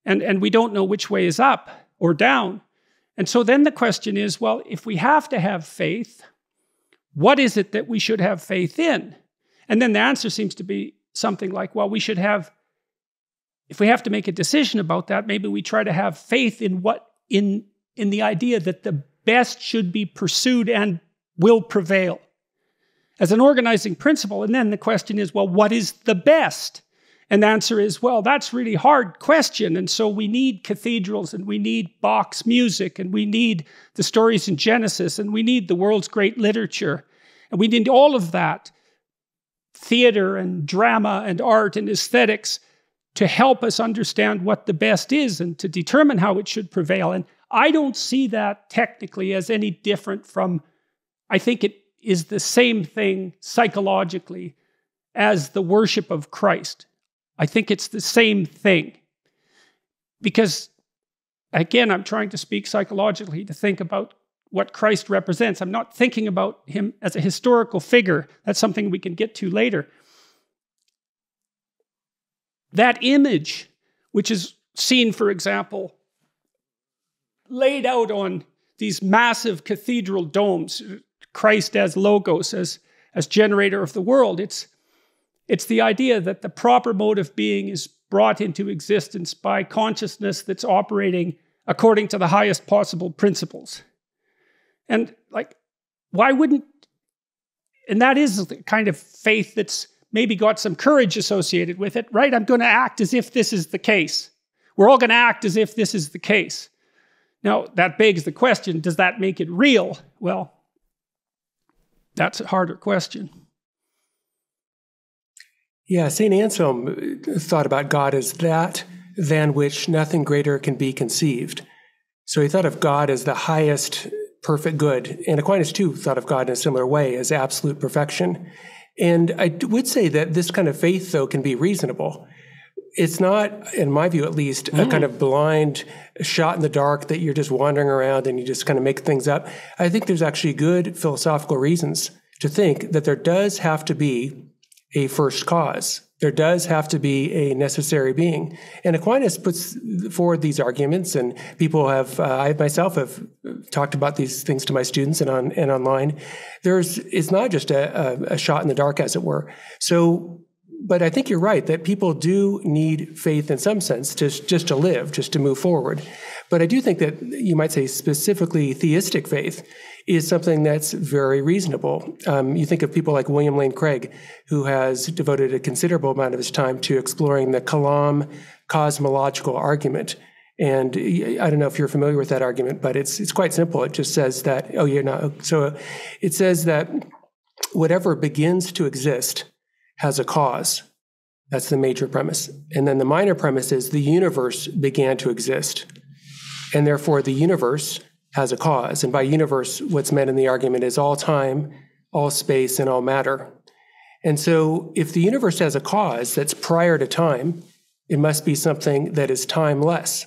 And, and we don't know which way is up or down. And so then the question is well, if we have to have faith, what is it that we should have faith in? And then the answer seems to be something like, well, we should have, if we have to make a decision about that, maybe we try to have faith in what, in, in the idea that the best should be pursued and will prevail as an organizing principle. And then the question is, well, what is the best? And the answer is, well, that's really hard question. And so we need cathedrals and we need Bach's music and we need the stories in Genesis and we need the world's great literature. And we need all of that theater and drama and art and aesthetics to help us understand what the best is and to determine how it should prevail. And I don't see that technically as any different from, I think it is the same thing psychologically as the worship of Christ. I think it's the same thing. Because, again, I'm trying to speak psychologically to think about what Christ represents. I'm not thinking about him as a historical figure. That's something we can get to later. That image, which is seen, for example, laid out on these massive cathedral domes, Christ as logos, as, as generator of the world, it's it's the idea that the proper mode of being is brought into existence by consciousness that's operating according to the highest possible principles. And like, why wouldn't, and that is the kind of faith that's maybe got some courage associated with it, right? I'm going to act as if this is the case. We're all going to act as if this is the case. Now, that begs the question does that make it real? Well, that's a harder question. Yeah, St. Anselm thought about God as that than which nothing greater can be conceived. So he thought of God as the highest perfect good. And Aquinas, too, thought of God in a similar way as absolute perfection. And I would say that this kind of faith, though, can be reasonable. It's not, in my view at least, mm. a kind of blind shot in the dark that you're just wandering around and you just kind of make things up. I think there's actually good philosophical reasons to think that there does have to be a first cause. There does have to be a necessary being. And Aquinas puts forward these arguments, and people have, uh, I myself have talked about these things to my students and on and online. There's, it's not just a, a, a shot in the dark, as it were. So, but I think you're right that people do need faith in some sense to just to live, just to move forward. But I do think that you might say specifically theistic faith is something that's very reasonable. Um, you think of people like William Lane Craig, who has devoted a considerable amount of his time to exploring the Kalam cosmological argument. And I don't know if you're familiar with that argument, but it's it's quite simple. It just says that oh you're not so it says that whatever begins to exist has a cause. That's the major premise. And then the minor premise is the universe began to exist. And therefore the universe has a cause. And by universe, what's meant in the argument is all time, all space, and all matter. And so if the universe has a cause that's prior to time, it must be something that is timeless,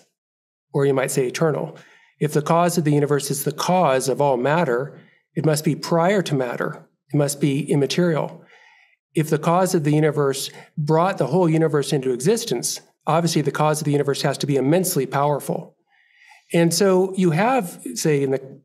or you might say eternal. If the cause of the universe is the cause of all matter, it must be prior to matter. It must be immaterial. If the cause of the universe brought the whole universe into existence, obviously the cause of the universe has to be immensely powerful. And so you have, say, in the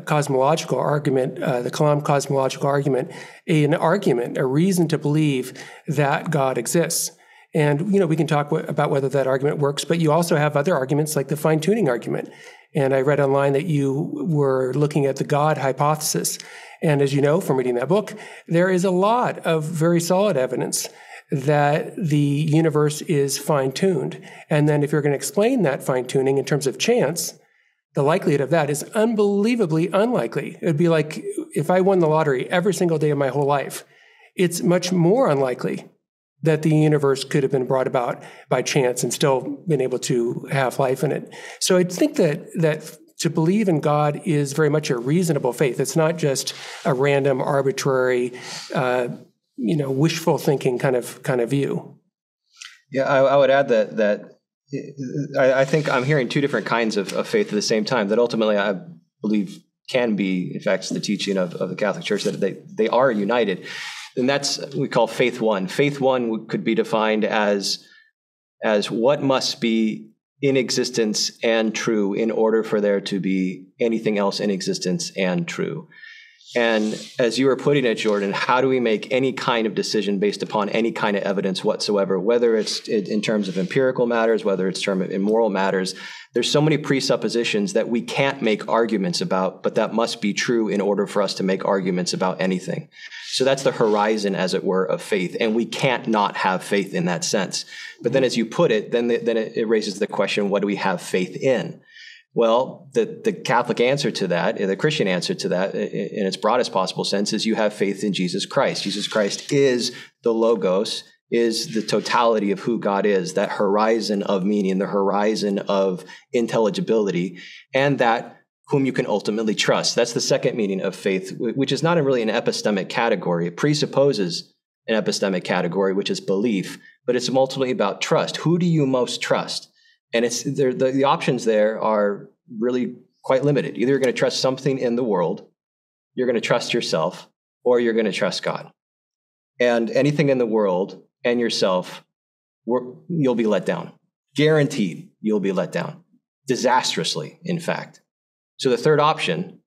cosmological argument, uh, the Kalam cosmological argument, an argument, a reason to believe that God exists. And you know, we can talk w- about whether that argument works, but you also have other arguments like the fine tuning argument. And I read online that you were looking at the God hypothesis. And as you know from reading that book, there is a lot of very solid evidence that the universe is fine tuned. And then if you're going to explain that fine tuning in terms of chance, the likelihood of that is unbelievably unlikely. It would be like if I won the lottery every single day of my whole life. It's much more unlikely that the universe could have been brought about by chance and still been able to have life in it. So I think that that to believe in God is very much a reasonable faith. It's not just a random, arbitrary, uh, you know, wishful thinking kind of kind of view. Yeah, I, I would add that that I, I, think I'm hearing two different kinds of, of, faith at the same time that ultimately I believe can be, in fact, the teaching of, of the Catholic Church that they, they are united. And that's we call faith one. Faith one could be defined as as what must be in existence and true in order for there to be anything else in existence and true. And as you were putting it, Jordan, how do we make any kind of decision based upon any kind of evidence whatsoever, whether it's in terms of empirical matters, whether it's term in moral matters? There's so many presuppositions that we can't make arguments about, but that must be true in order for us to make arguments about anything. So that's the horizon, as it were, of faith, and we can't not have faith in that sense. But then, as you put it, then the, then it raises the question: What do we have faith in? Well, the, the Catholic answer to that, uh, the Christian answer to that, uh, uh, in its broadest possible sense, is you have faith in Jesus Christ. Jesus Christ is the Logos, is the totality of who God is, that horizon of meaning, the horizon of intelligibility, and that whom you can ultimately trust. That's the second meaning of faith, which is not really an epistemic category. It presupposes an epistemic category, which is belief, but it's ultimately about trust. Who do you most trust? And it's the, the options there are really quite limited. Either you're going to trust something in the world, you're going to trust yourself, or you're going to trust God. And anything in the world and yourself, you'll be let down. Guaranteed, you'll be let down. Disastrously, in fact. So the third option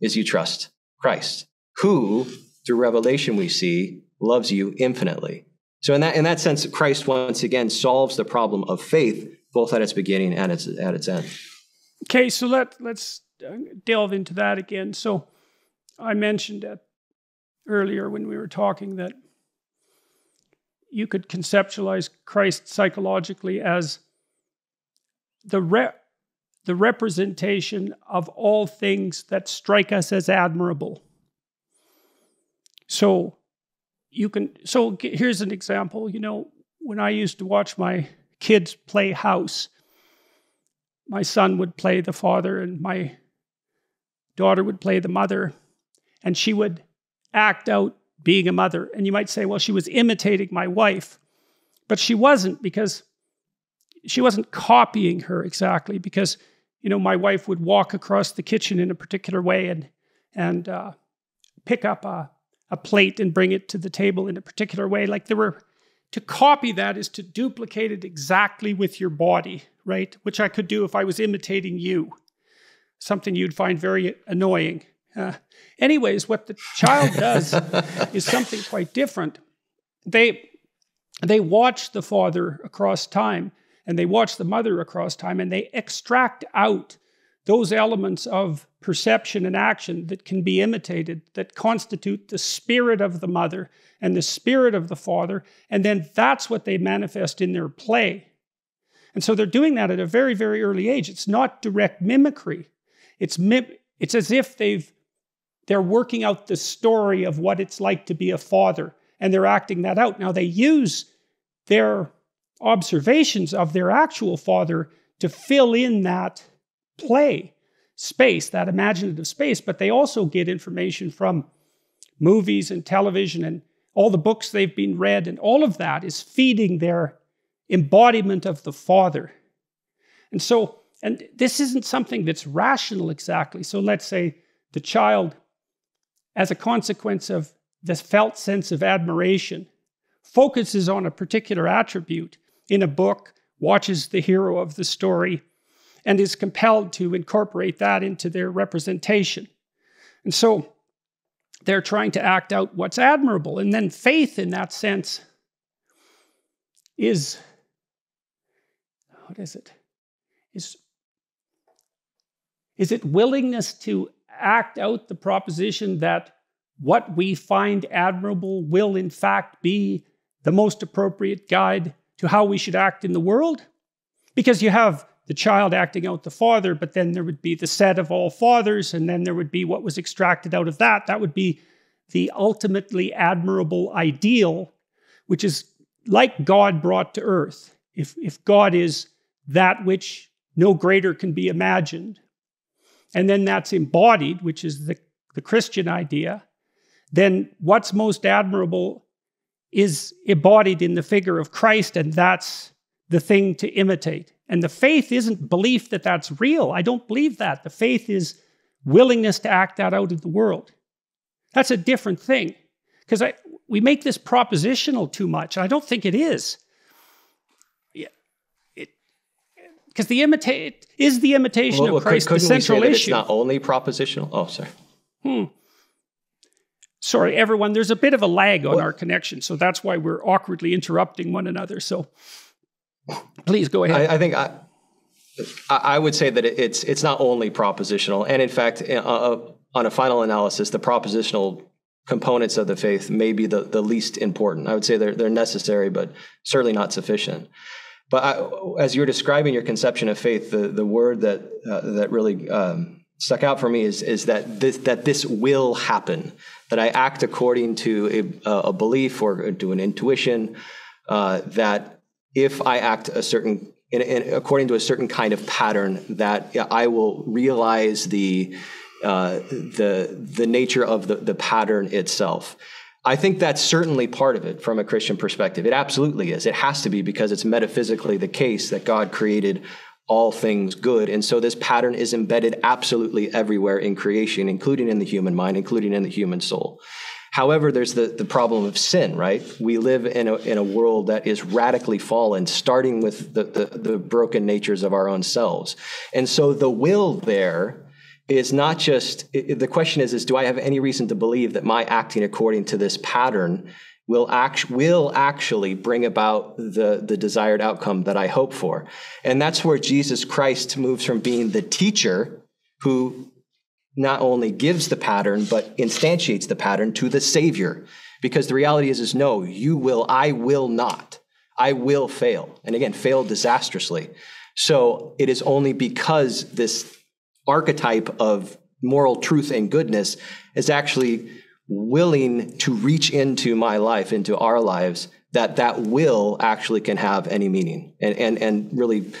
is you trust Christ, who, through revelation, we see loves you infinitely. So in that in that sense, Christ once again solves the problem of faith both at its beginning and its at its end. Okay, so let let's uh, delve into that again. So I mentioned that earlier when we were talking that you could conceptualize Christ psychologically as the re- the representation of all things that strike us as admirable. So you can so here's an example, you know, when I used to watch my kids play house. My son would play the father, and my daughter would play the mother, and she would act out being a mother. And you might say, well, she was imitating my wife. But she wasn't because she wasn't copying her exactly because, you know, my wife would walk across the kitchen in a particular way and, and uh, pick up a, a plate and bring it to the table in a particular way. Like there were to copy that is to duplicate it exactly with your body, right? Which I could do if I was imitating you, something you'd find very annoying. Uh, anyways, what the child does [laughs] is something quite different. They, they watch the father across time and they watch the mother across time and they extract out those elements of perception and action that can be imitated, that constitute the spirit of the mother and the spirit of the father, and then that's what they manifest in their play. And so they're doing that at a very, very early age. It's not direct mimicry. It's mim- it's as if they've they're working out the story of what it's like to be a father, and they're acting that out. Now they use their observations of their actual father to fill in that play space, that imaginative space, but they also get information from movies and television and all the books they've been read, and all of that is feeding their embodiment of the Father. And so, and this isn't something that's rational exactly. So let's say the child, as a consequence of this felt sense of admiration, focuses on a particular attribute in a book, watches the hero of the story, and is compelled to incorporate that into their representation. And so they're trying to act out what's admirable. And then faith, in that sense, is what is it? Is, is it willingness to act out the proposition that what we find admirable will, in fact, be the most appropriate guide to how we should act in the world? Because you have the child acting out the father, but then there would be the set of all fathers, and then there would be what was extracted out of that. That would be the ultimately admirable ideal, which is like God brought to earth. If, if God is that which no greater can be imagined, and then that's embodied, which is the, the Christian idea, then what's most admirable is embodied in the figure of Christ, and that's the thing to imitate. And the faith isn't belief that that's real. I don't believe that. The faith is willingness to act that out in the world. That's a different thing. Because we make this propositional too much. I don't think it is. Yeah. It because the imitate is the imitation well, of Christ could, the central issue. It's not only propositional. Oh, sorry. Hmm. Sorry, everyone. There's a bit of a lag on what? our connection, so that's why we're awkwardly interrupting one another. So, please go ahead. I, I think I, I would say that it's it's not only propositional, and in fact, uh, uh, on a final analysis, the propositional components of the faith may be the, the least important. I would say they're they're necessary, but certainly not sufficient. But I, as you're describing your conception of faith, the, the word that uh, that really um, stuck out for me is is that this that this will happen. That I act according to a, a belief or to an intuition. Uh, that if I act a certain in, in, according to a certain kind of pattern, that I will realize the uh, the the nature of the, the pattern itself. I think that's certainly part of it from a Christian perspective. It absolutely is. It has to be because it's metaphysically the case that God created all things good. And so this pattern is embedded absolutely everywhere in creation, including in the human mind, including in the human soul. However, there's the, the problem of sin, right? We live in a, in a world that is radically fallen, starting with the, the, the broken natures of our own selves. And so the will there is not just it, the question is is do I have any reason to believe that my acting according to this pattern will act will actually bring about the the desired outcome that I hope for. And that's where Jesus Christ moves from being the teacher who not only gives the pattern but instantiates the pattern to the savior because the reality is is no you will I will not. I will fail. And again fail disastrously. So it is only because this archetype of moral truth and goodness is actually willing to reach into my life, into our lives, that that will actually can have any meaning and, and, and really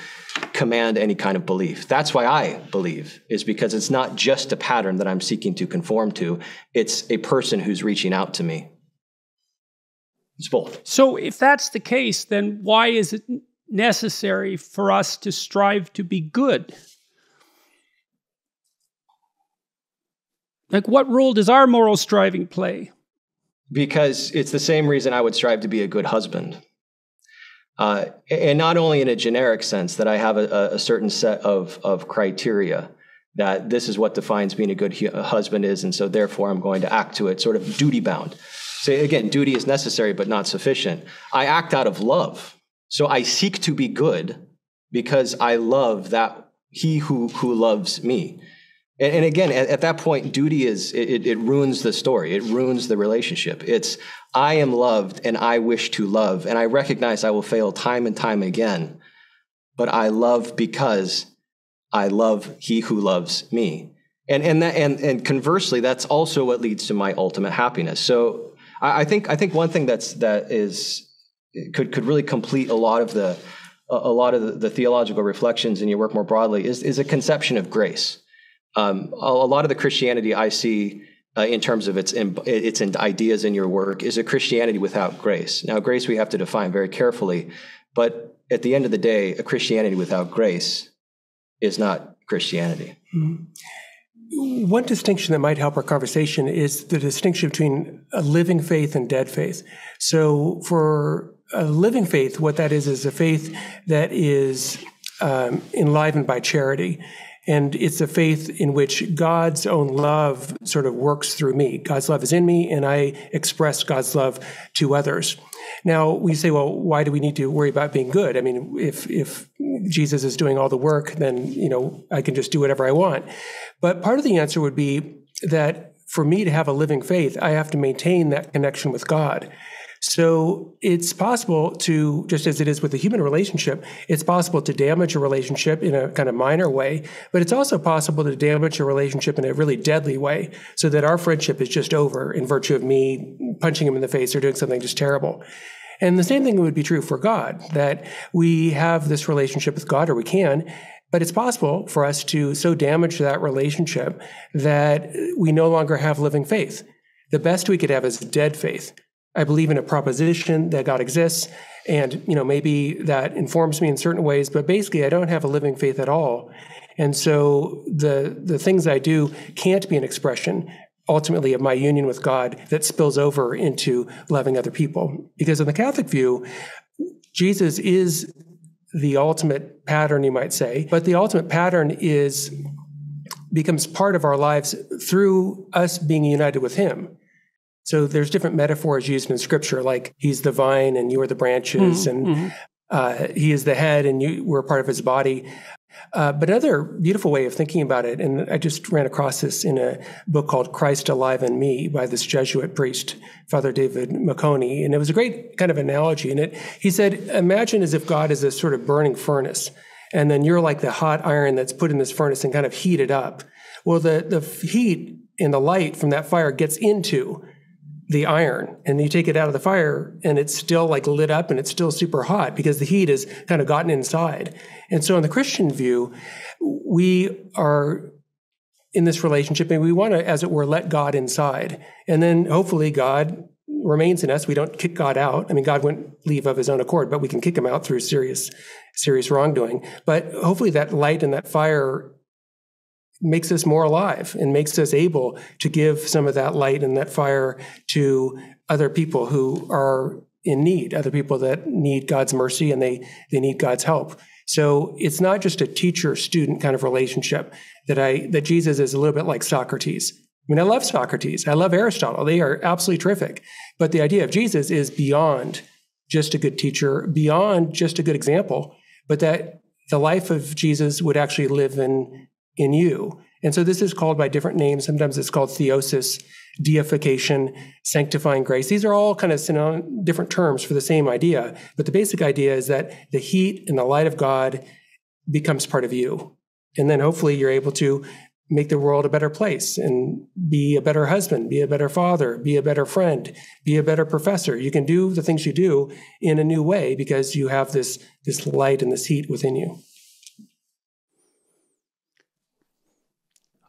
command any kind of belief. That's why I believe, is because it's not just a pattern that I'm seeking to conform to, it's a person who's reaching out to me. It's both. So, if that's the case, then why is it necessary for us to strive to be good? Like, what role does our moral striving play? Because it's the same reason I would strive to be a good husband. Uh, and not only in a generic sense that I have a, a, certain set of, of criteria that this is what defines being a good hu- husband is, and so therefore I'm going to act to it, sort of duty bound. So again, duty is necessary but not sufficient. I act out of love. So I seek to be good because I love that he who, who loves me. And, and again, at, at, that point, duty is, it, it ruins the story. It ruins the relationship. It's, I am loved and I wish to love. And I recognize I will fail time and time again. But I love because I love he who loves me. And, and, that, and, and conversely, that's also what leads to my ultimate happiness. So I, I think, I think one thing that's, that is, could, could really complete a lot of the, a lot of the, the theological reflections in your work more broadly is, is a conception of grace um, a, a, lot of the Christianity I see uh, in terms of its its ideas in your work is a Christianity without grace. Now, grace we have to define very carefully, but at the end of the day, a Christianity without grace is not Christianity. Mm-hmm. One distinction that might help our conversation is the distinction between a living faith and dead faith. So, for a living faith, what that is is a faith that is um, enlivened by charity. And it's a faith in which God's own love sort of works through me. God's love is in me, and I express God's love to others. Now we say, well, why do we need to worry about being good? I mean, if if Jesus is doing all the work, then you know I can just do whatever I want. But part of the answer would be that for me to have a living faith, I have to maintain that connection with God. So it's possible to, just as it is with a human relationship, it's possible to damage a relationship in a kind of minor way, but it's also possible to damage a relationship in a really deadly way so that our friendship is just over in virtue of me punching him in the face or doing something just terrible. And the same thing would be true for God, that we have this relationship with God, or we can, but it's possible for us to so damage that relationship that we no longer have living faith. The best we could have is dead faith. I believe in a proposition that God exists, and you know maybe that informs me in certain ways, but basically I don't have a living faith at all. And so the the things I do can't be an expression ultimately of my union with God that spills over into loving other people. Because in the Catholic view, Jesus is the ultimate pattern, you might say, but the ultimate pattern is becomes part of our lives through us being united with him. So there's different metaphors used in scripture, like he's the vine and you are the branches, mm-hmm. and mm-hmm. uh, he is the head and you were part of his body. Uh, but another beautiful way of thinking about it, and I just ran across this in a book called Christ Alive in Me by this Jesuit priest, Father David Meconi. And it was a great kind of analogy. And it, he said, Imagine as if God is a sort of burning furnace, and then you're like the hot iron that's put in this furnace and kind of heated up. Well, the, the heat and the light from that fire gets into the iron and you take it out of the fire and it's still like lit up and it's still super hot because the heat has kind of gotten inside. And so in the Christian view, we are in this relationship and we want to, as it were, let God inside. And then hopefully God remains in us. We don't kick God out. I mean, God wouldn't leave of his own accord, but we can kick him out through serious, serious wrongdoing. But hopefully that light and that fire makes us more alive and makes us able to give some of that light and that fire to other people who are in need, other people that need God's mercy and they, they need God's help. So it's not just a teacher student kind of relationship that I that Jesus is a little bit like Socrates. I mean, I love Socrates. I love Aristotle. They are absolutely terrific. But the idea of Jesus is beyond just a good teacher, beyond just a good example, but that the life of Jesus would actually live in in you. And so this is called by different names. Sometimes it's called theosis, deification, sanctifying grace. These are all kind of different terms for the same idea. But the basic idea is that the heat and the light of God becomes part of you. And then hopefully you're able to make the world a better place and be a better husband, be a better father, be a better friend, be a better professor. You can do the things you do in a new way because you have this, this light and this heat within you.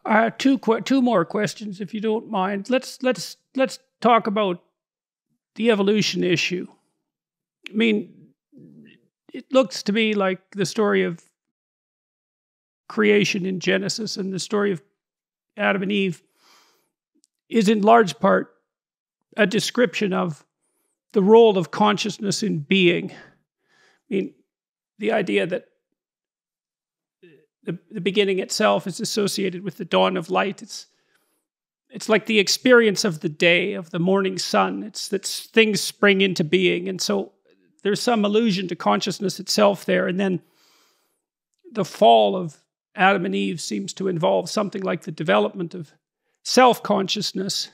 Uh, two two more questions, if you don't mind. Let's let's let's talk about the evolution issue. I mean, it looks to me like the story of creation in Genesis and the story of Adam and Eve is in large part a description of the role of consciousness in being. I mean, the idea that the, the beginning itself is associated with the dawn of light. It's it's like the experience of the day of the morning sun. It's that things spring into being, and so there's some allusion to consciousness itself there. And then the fall of Adam and Eve seems to involve something like the development of self consciousness,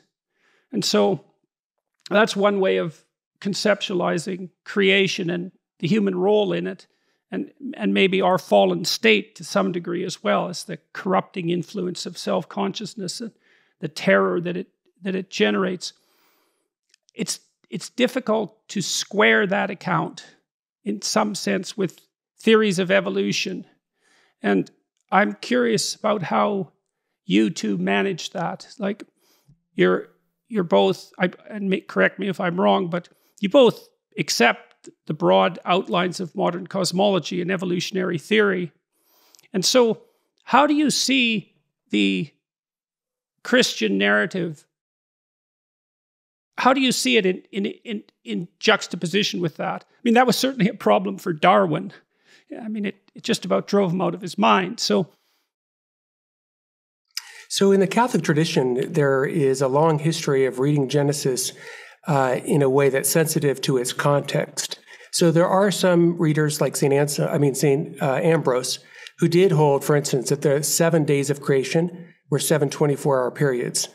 and so that's one way of conceptualizing creation and the human role in it and and maybe our fallen state to some degree as well as the corrupting influence of self-consciousness and the terror that it that it generates. It's it's difficult to square that account in some sense with theories of evolution. And i'm curious about how you two manage that. Like you're you're both I, and correct me if i'm wrong but you both accept the broad outlines of modern cosmology and evolutionary theory. And so, how do you see the Christian narrative? How do you see it in, in, in, in juxtaposition with that? I mean, that was certainly a problem for Darwin. I mean, it, it just about drove him out of his mind. So, so in the Catholic tradition, there is a long history of reading Genesis uh, in a way that's sensitive to its context. So there are some readers like Saint Ansa, I mean Saint uh, Ambrose, who did hold, for instance, that the seven days of creation were seven 24-hour periods.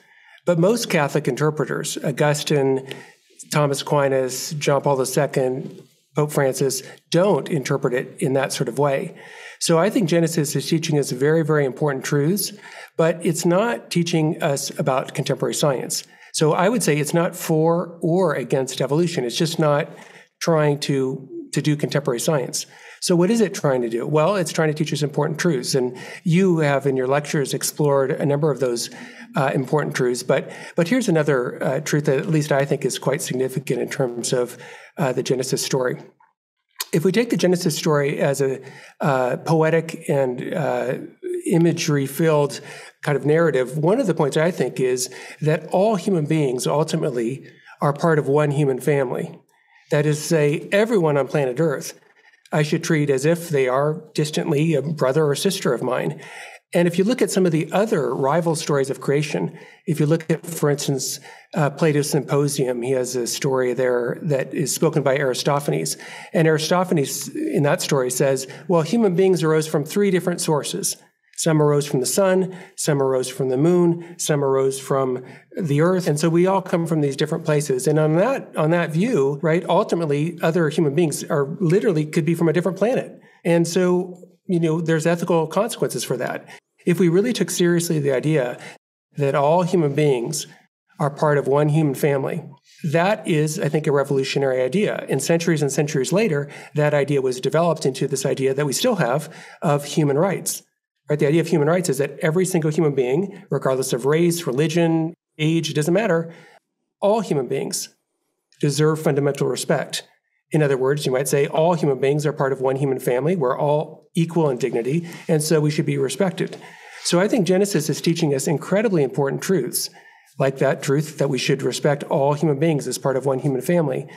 But most Catholic interpreters, Augustine, Thomas Aquinas, John Paul II, Pope Francis don't interpret it in that sort of way. So I think Genesis is teaching us very, very important truths, but it's not teaching us about contemporary science. So I would say it's not for or against evolution. It's just not trying to, to do contemporary science. So what is it trying to do? Well, it's trying to teach us important truths. And you have in your lectures explored a number of those uh, important truths. But, but here's another uh, truth that at least I think is quite significant in terms of uh, the Genesis story. If we take the Genesis story as a uh, poetic and uh, imagery filled kind of narrative, one of the points I think is that all human beings ultimately are part of one human family. That is to say, everyone on planet Earth I should treat as if they are distantly a brother or sister of mine. And if you look at some of the other rival stories of creation, if you look at, for instance, uh, Plato's Symposium, he has a story there that is spoken by Aristophanes. And Aristophanes in that story says, well, human beings arose from three different sources. Some arose from the sun, some arose from the moon, some arose from the earth. And so we all come from these different places. And on that, on that view, right, ultimately other human beings are literally could be from a different planet. And so, you know, there's ethical consequences for that. If we really took seriously the idea that all human beings are part of one human family, that is, I think, a revolutionary idea. And centuries and centuries later, that idea was developed into this idea that we still have of human rights. Right? The idea of human rights is that every single human being, regardless of race, religion, age, it doesn't matter, all human beings deserve fundamental respect. In other words, you might say all human beings are part of one human family. We're all equal in dignity, and so we should be respected. So I think Genesis is teaching us incredibly important truths, like that truth that we should respect all human beings as part of one human family.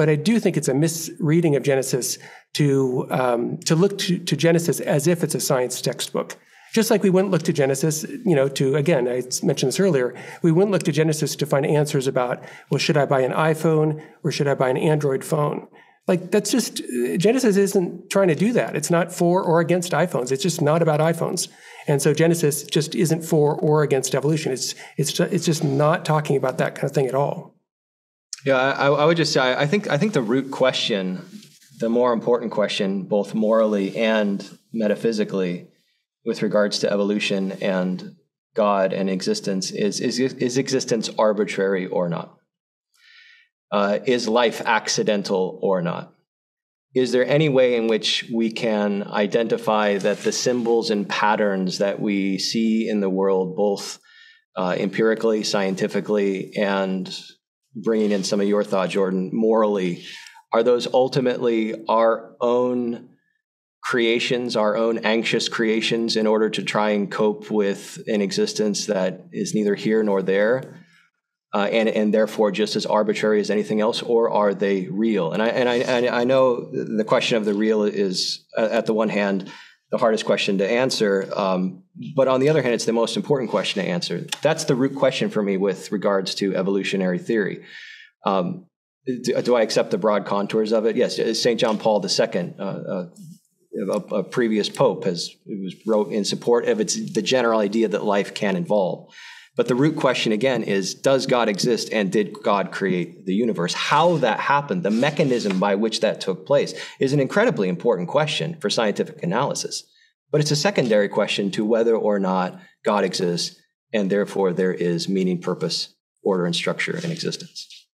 But I do think it's a misreading of Genesis to um, to look to, to Genesis as if it's a science textbook. Just like we wouldn't look to Genesis, you know, to again, I mentioned this earlier, we wouldn't look to Genesis to find answers about, well, should I buy an iPhone or should I buy an Android phone? Like that's just Genesis isn't trying to do that. It's not for or against iPhones. It's just not about iPhones. And so Genesis just isn't for or against evolution. It's it's it's just not talking about that kind of thing at all. Yeah, I, I would just say I think I think the root question, the more important question, both morally and metaphysically, with regards to evolution and God and existence, is is is existence arbitrary or not? Uh, is life accidental or not? Is there any way in which we can identify that the symbols and patterns that we see in the world, both uh, empirically, scientifically, and bringing in some of your thought, Jordan, morally, are those ultimately our own creations, our own anxious creations, in order to try and cope with an existence that is neither here nor there? Uh, and and therefore just as arbitrary as anything else, or are they real? And I and I and I know the question of the real is uh, at the one hand the hardest question to answer, um, but on the other hand, it's the most important question to answer. That's the root question for me with regards to evolutionary theory. Um, do, do, I accept the broad contours of it? Yes. St. John Paul II, uh, uh, a, a, previous pope, has was wrote in support of its the general idea that life can evolve. But the root question again is Does God exist and did God create the universe? How that happened, the mechanism by which that took place, is an incredibly important question for scientific analysis. But it's a secondary question to whether or not God exists and therefore there is meaning, purpose, order, and structure in existence.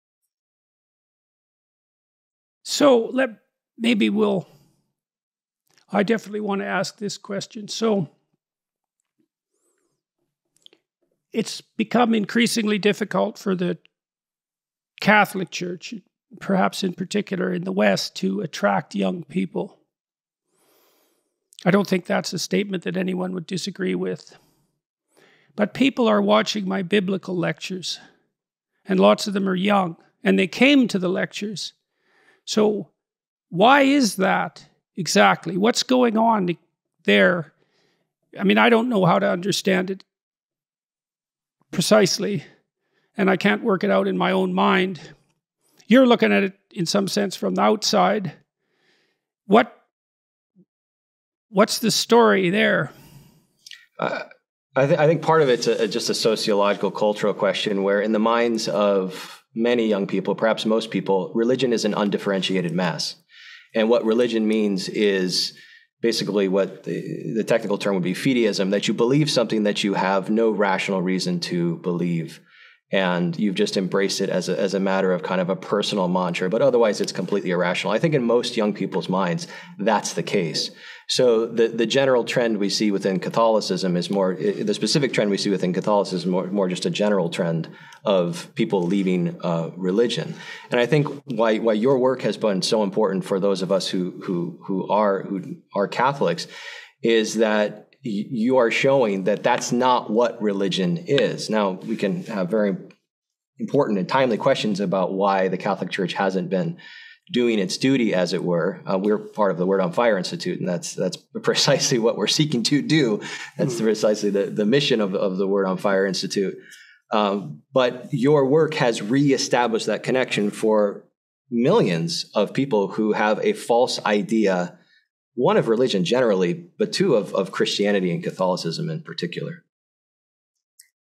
So let maybe we'll I definitely want to ask this question. So it's become increasingly difficult for the Catholic Church, perhaps in particular in the West, to attract young people. I don't think that's a statement that anyone would disagree with. But people are watching my biblical lectures, and lots of them are young, and they came to the lectures. So, why is that exactly? What's going on there? I mean, I don't know how to understand it precisely, and I can't work it out in my own mind. You're looking at it in some sense from the outside. What what's the story there? Uh, I, th- I, think part of it's a, just a sociological, cultural question where, in the minds of many young people, perhaps most people, religion is an undifferentiated mass. And what religion means is basically what the, the technical term would be fideism, that you believe something that you have no rational reason to believe and you've just embraced it as a, as a matter of kind of a personal mantra, but otherwise it's completely irrational. I think in most young people's minds, that's the case. So the, the general trend we see within Catholicism is more, the specific trend we see within Catholicism is more, more just a general trend of people leaving uh, religion. And I think why, why your work has been so important for those of us who, who, who are, who are Catholics is that you are showing that that's not what religion is. Now, we can have very important and timely questions about why the Catholic Church hasn't been doing its duty, as it were. Uh, we're part of the Word on Fire Institute, and that's that's [laughs] precisely what we're seeking to do. That's mm. precisely the, the mission of, of the Word on Fire Institute. Um, but your work has reestablished that connection for millions of people who have a false idea one of religion generally, but two of, of Christianity and Catholicism in particular.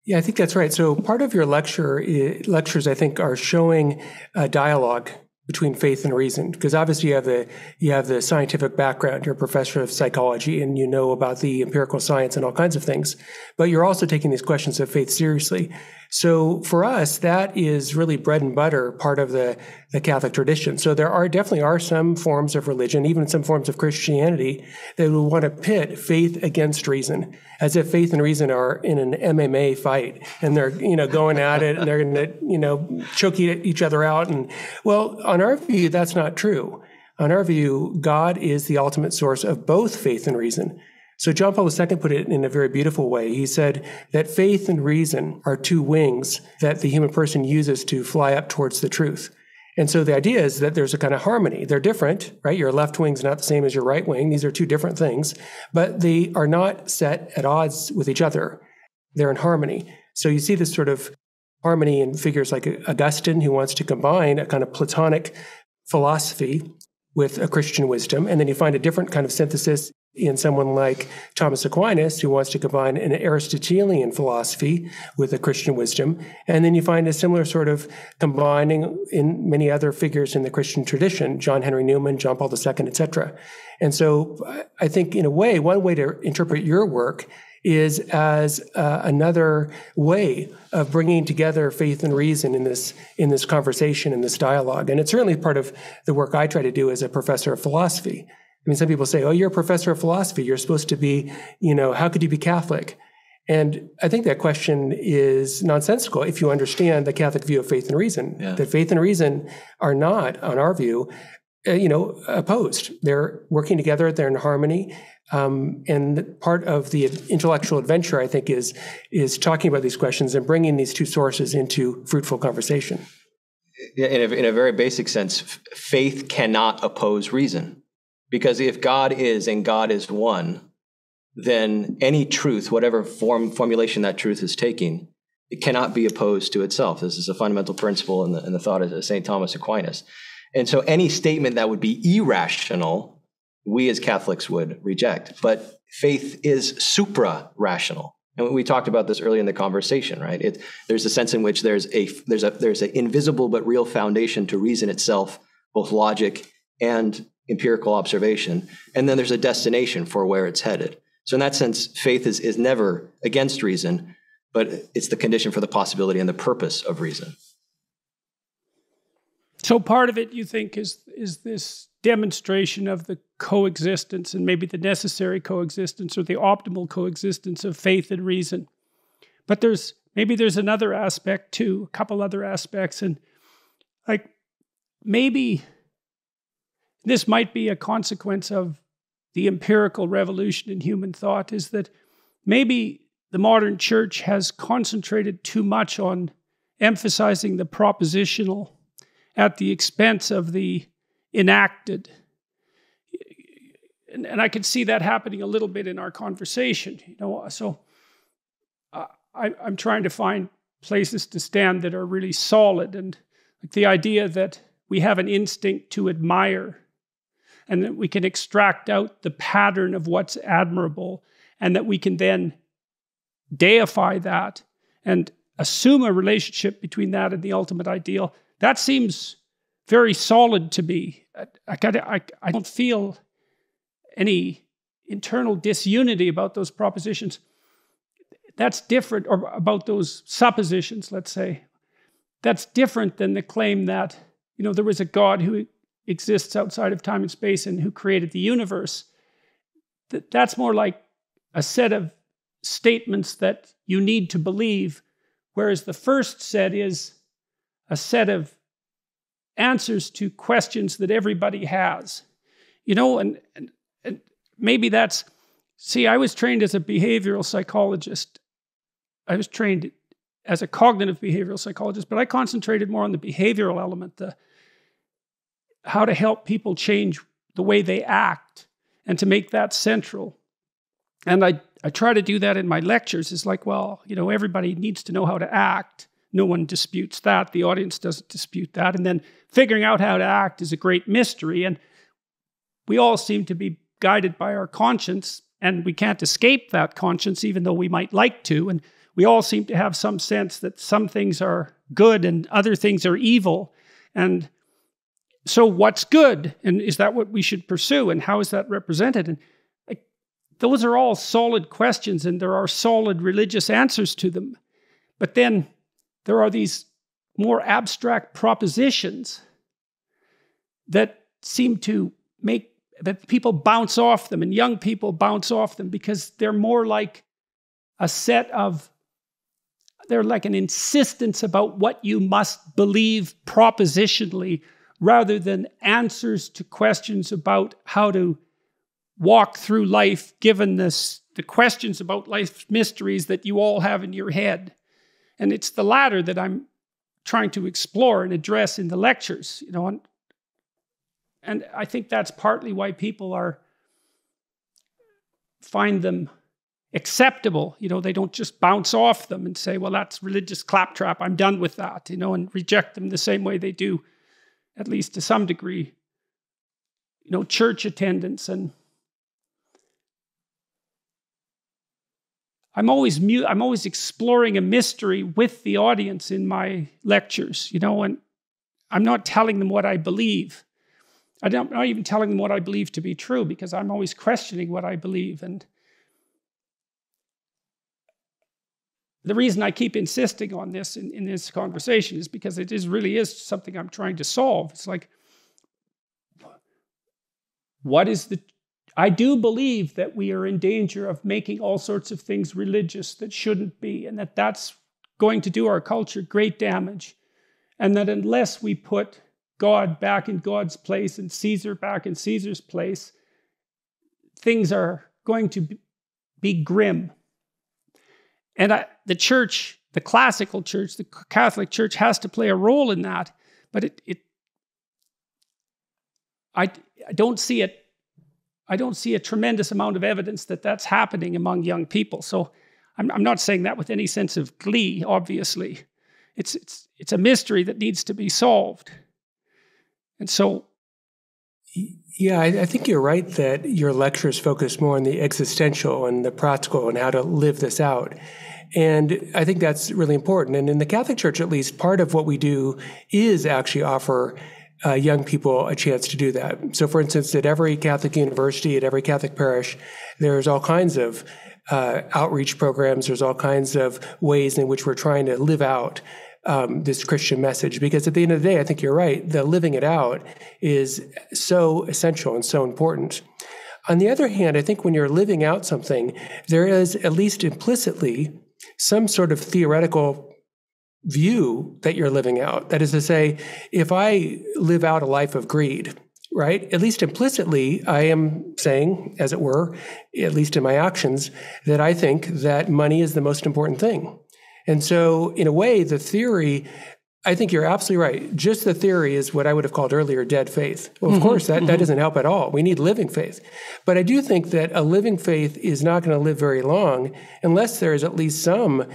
Yeah, I think that's right. So part of your lecture eh, lectures, I think, are showing a dialogue between faith and reason because obviously you have the you have the scientific background you're a professor of psychology and you know about the empirical science and all kinds of things but you're also taking these questions of faith seriously so for us, that is really bread and butter part of the, the Catholic tradition. So there are definitely are some forms of religion, even some forms of Christianity, that would want to pit faith against reason, as if faith and reason are in an MMA fight and they're, you know, going at it and they're going to, you know, choke each other out. And well, on our view, that's not true. On our view, God is the ultimate source of both faith and reason. So John Paul II put it in a very beautiful way. He said that faith and reason are two wings that the human person uses to fly up towards the truth. And so the idea is that there's a kind of harmony. They're different, right? Your left wing's not the same as your right wing. These are two different things, but they are not set at odds with each other. They're in harmony. So you see this sort of harmony in figures like Augustine, who wants to combine a kind of Platonic philosophy with a Christian wisdom. And then you find a different kind of synthesis in someone like Thomas Aquinas, who wants to combine an Aristotelian philosophy with a Christian wisdom. And then you find a similar sort of combining in many other figures in the Christian tradition, John Henry Newman, John Paul II, etc. And so I think, in a way, one way to interpret your work is as uh, another way of bringing together faith and reason in this in this conversation in this dialogue and it's certainly part of the work i try to do as a professor of philosophy I mean, some people say, oh, you're a professor of philosophy. You're supposed to be, you know, how could you be Catholic? And I think that question is nonsensical if you understand the Catholic view of faith and reason. Yeah. That faith and reason are not, on our view, uh, you know, opposed. They're working together. They're in harmony. Um, and part of the intellectual adventure, I think, is is talking about these questions and bringing these two sources into fruitful conversation. In a, in a very basic sense, faith cannot oppose reason. Because if God is and God is one, then any truth, whatever form formulation that truth is taking, it cannot be opposed to itself. This is a fundamental principle in the, in the thought of St. Thomas Aquinas. And so any statement that would be irrational, we as Catholics would reject. But faith is supra rational. And we talked about this earlier in the conversation, right? It, there's a sense in which there's a there's a there's an invisible but real foundation to reason itself, both logic and empirical observation, and then there's a destination for where it's headed. So in that sense, faith is, is never against reason, but it's the condition for the possibility and the purpose of reason. So part of it, you think, is is this demonstration of the coexistence and maybe the necessary coexistence or the optimal coexistence of faith and reason. But there's maybe there's another aspect too, a couple other aspects, and like maybe this might be a consequence of the empirical revolution in human thought, is that maybe the modern church has concentrated too much on emphasizing the propositional at the expense of the enacted. And, and I could see that happening a little bit in our conversation. You know, so uh, I, I'm trying to find places to stand that are really solid, and like the idea that we have an instinct to admire and that we can extract out the pattern of what's admirable and that we can then deify that. And assume a relationship between that and the ultimate ideal. That seems very solid to me. I, I, I, don't feel any internal disunity about those propositions. That's different, or about those suppositions, let's say. That's different than the claim that, you know, there was a God who exists outside of time and space and who created the universe. That, that's more like a set of statements that you need to believe, whereas the first set is a set of answers to questions that everybody has. You know, and, and, and maybe that's, see, I was trained as a behavioral psychologist. I was trained as a cognitive behavioral psychologist, but I concentrated more on the behavioral element, the how to help people change the way they act and to make that central. And I, I try to do that in my lectures. It's like, well, you know, everybody needs to know how to act. No one disputes that. The audience doesn't dispute that. And then figuring out how to act is a great mystery. And we all seem to be guided by our conscience, and we can't escape that conscience, even though we might like to. And we all seem to have some sense that some things are good and other things are evil. And so, what's good? And is that what we should pursue? And how is that represented? And like, those are all solid questions, and there are solid religious answers to them. But then there are these more abstract propositions that seem to make that people bounce off them and young people bounce off them because they're more like a set of they're like an insistence about what you must believe propositionally rather than answers to questions about how to walk through life given this the questions about life's mysteries that you all have in your head. And it's the latter that i'm trying to explore and address in the lectures you know and, and i think that's partly why people are find them acceptable. You know they don't just bounce off them and say well that's religious claptrap. I'm done with that you know and reject them the same way they do at least to some degree, you know, church attendance and I'm always I'm always exploring a mystery with the audience in my lectures, you know, and I'm not telling them what I believe. I'm not even telling them what I believe to be true because I'm always questioning what I believe. And the reason I keep insisting on this in, in this conversation is because it is really is something I'm trying to solve. It's like, what is the I do believe that we are in danger of making all sorts of things religious that shouldn't be, and that that's going to do our culture great damage. And that unless we put God back in God's place and Caesar back in Caesar's place, things are going to be grim. And I, the church, the classical church, the Catholic Church has to play a role in that. But it, it I, I don't see it. I don't see a tremendous amount of evidence that that's happening among young people. So I'm, I'm not saying that with any sense of glee. Obviously, it's it's it's a mystery that needs to be solved. And so yeah, I, I, think you're right that your lectures focus more on the existential and the practical and how to live this out. And I think that's really important. And in the Catholic Church, at least, part of what we do is actually offer uh, young people a chance to do that. So, for instance, at every Catholic university, at every Catholic parish, there's all kinds of uh, outreach programs. There's all kinds of ways in which we're trying to live out um, this Christian message. Because at the end of the day, I think you're right. The living it out is so essential and so important. On the other hand, I think when you're living out something, there is at least implicitly some sort of theoretical view that you're living out. That is to say, if I live out a life of greed, right? At least implicitly, I am saying, as it were, at least in my actions, that I think that money is the most important thing. And so, in a way, the theory, I think you're absolutely right. Just the theory is what I would have called earlier dead faith. Well, of mm-hmm, course, that, mm-hmm. that doesn't help at all. We need living faith. But I do think that a living faith is not going to live very long unless there is at least some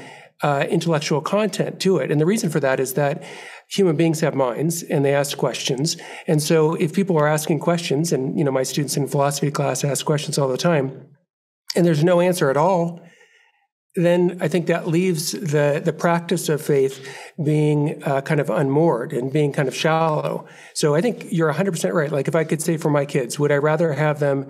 uh, intellectual content to it. And the reason for that is that human beings have minds and they ask questions. And so if people are asking questions, and you know, my students in philosophy class ask questions all the time, and there's no answer at all, then I think that leaves the, the practice of faith being uh, kind of unmoored and being kind of shallow. So I think you're 100% right. Like if I could say for my kids, would I rather have them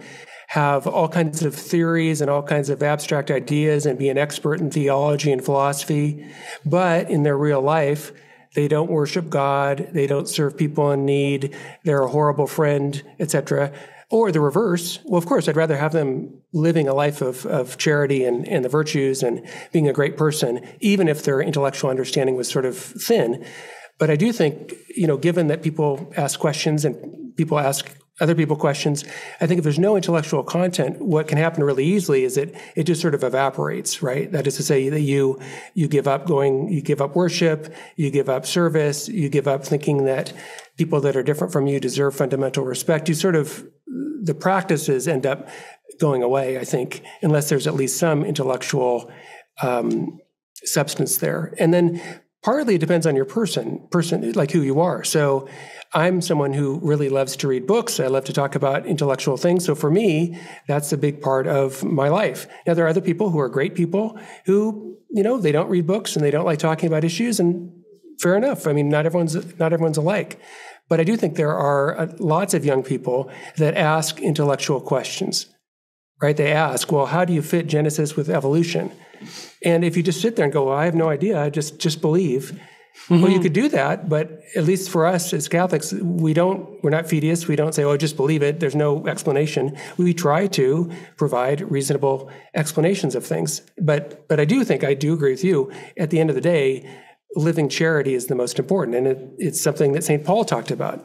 have all kinds of theories and all kinds of abstract ideas and be an expert in theology and philosophy, but in their real life, they don't worship God, they don't serve people in need, they're a horrible friend, etc. Or the reverse, well, of course, I'd rather have them living a life of, of charity and, and the virtues and being a great person, even if their intellectual understanding was sort of thin. But I do think, you know, given that people ask questions and people ask other people questions. I think if there's no intellectual content, what can happen really easily is that it just sort of evaporates, right? That is to say that you you give up going, you give up worship, you give up service, you give up thinking that people that are different from you deserve fundamental respect. You sort of the practices end up going away. I think unless there's at least some intellectual um, substance there, and then partly it depends on your person, person like who you are. So I'm someone who really loves to read books. I love to talk about intellectual things. So for me, that's a big part of my life. Now, there are other people who are great people who, you know, they don't read books and they don't like talking about issues. And fair enough. I mean, not everyone's, not everyone's alike. But I do think there are uh, lots of young people that ask intellectual questions, right? They ask, well, how do you fit Genesis with evolution? And if you just sit there and go, well, I have no idea, I just, just believe, Mm-hmm. Well, you could do that, but at least for us as Catholics, we don't, we're not fideists. We don't say, oh, just believe it. There's no explanation. We try to provide reasonable explanations of things. But, but I do think, I do agree with you. At the end of the day, living charity is the most important. And it, it's something that St. Paul talked about,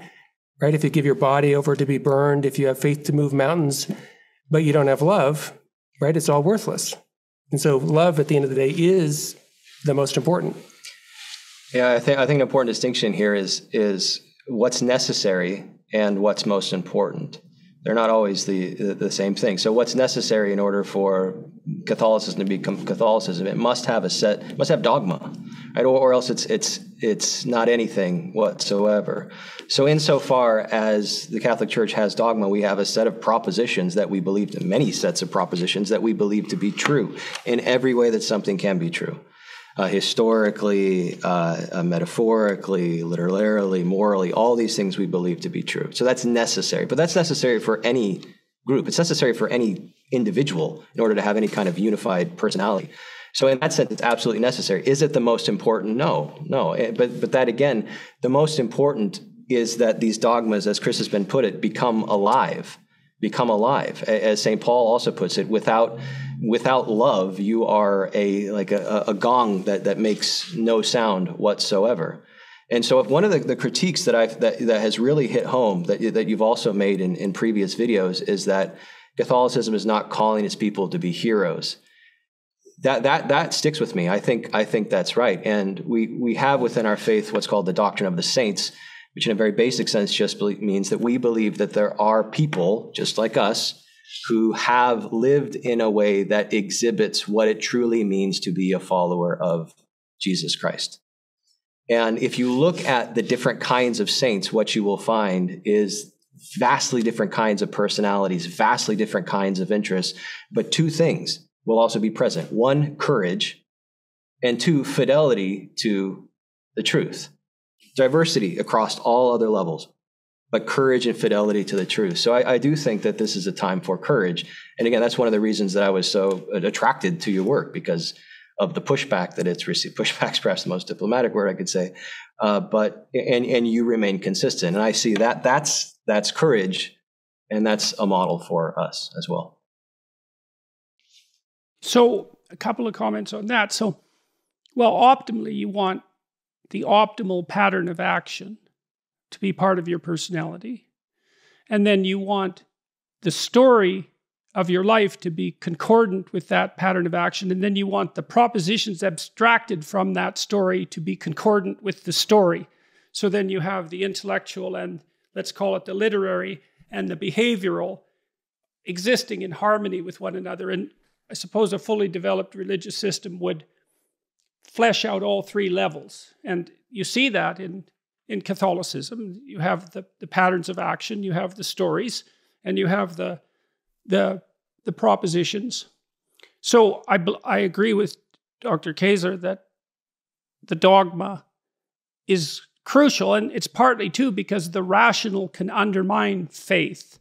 right? If you give your body over to be burned, if you have faith to move mountains, but you don't have love, right? It's all worthless. And so love at the end of the day is the most important. Yeah, I think I think an important distinction here is is what's necessary and what's most important. They're not always the, the, same thing. So what's necessary in order for Catholicism to become Catholicism? It must have a set, must have dogma, right? Or, or else it's it's it's not anything whatsoever. So insofar as the Catholic Church has dogma, we have a set of propositions that we believe, many sets of propositions that we believe to be true in every way that something can be true uh, historically, uh, uh, metaphorically, literarily, morally, all these things we believe to be true. So that's necessary. But that's necessary for any group. It's necessary for any individual in order to have any kind of unified personality. So in that sense, it's absolutely necessary. Is it the most important? No, no. Eh, but but that again, the most important is that these dogmas, as Chris has been put it, become alive become alive. As St. Paul also puts it, without without love, you are a like a, a gong that, that makes no sound whatsoever. And so, if one of the, the critiques that I've that, that has really hit home that that you've also made in, in previous videos is that Catholicism is not calling its people to be heroes. That that that sticks with me. I think I think that's right. And we we have within our faith what's called the doctrine of the saints, which in a very basic sense just means that we believe that there are people just like us who have lived in a way that exhibits what it truly means to be a follower of Jesus Christ. And if you look at the different kinds of saints, what you will find is vastly different kinds of personalities, vastly different kinds of interests. But two things will also be present one, courage, and two, fidelity to the truth diversity across all other levels, but courage and fidelity to the truth. So I, I, do think that this is a time for courage. And again, that's one of the reasons that I was so attracted to your work because of the pushback that it's received. [laughs] Pushback's perhaps the most diplomatic word I could say. Uh, but and and you remain consistent, and I see that that's that's courage, and that's a model for us as well. So a couple of comments on that. So, well, optimally, you want the optimal pattern of action to be part of your personality. And then you want the story of your life to be concordant with that pattern of action. And then you want the propositions abstracted from that story to be concordant with the story. So then you have the intellectual and let's call it the literary and the behavioral existing in harmony with one another. And I suppose a fully developed religious system would flesh out all three levels. And you see that in, in Catholicism. You have the, the patterns of action, you have the stories, and you have the, the, the propositions. So I, I agree with Dr. Kaczor, that the dogma is crucial. And it's partly too because the rational can undermine faith.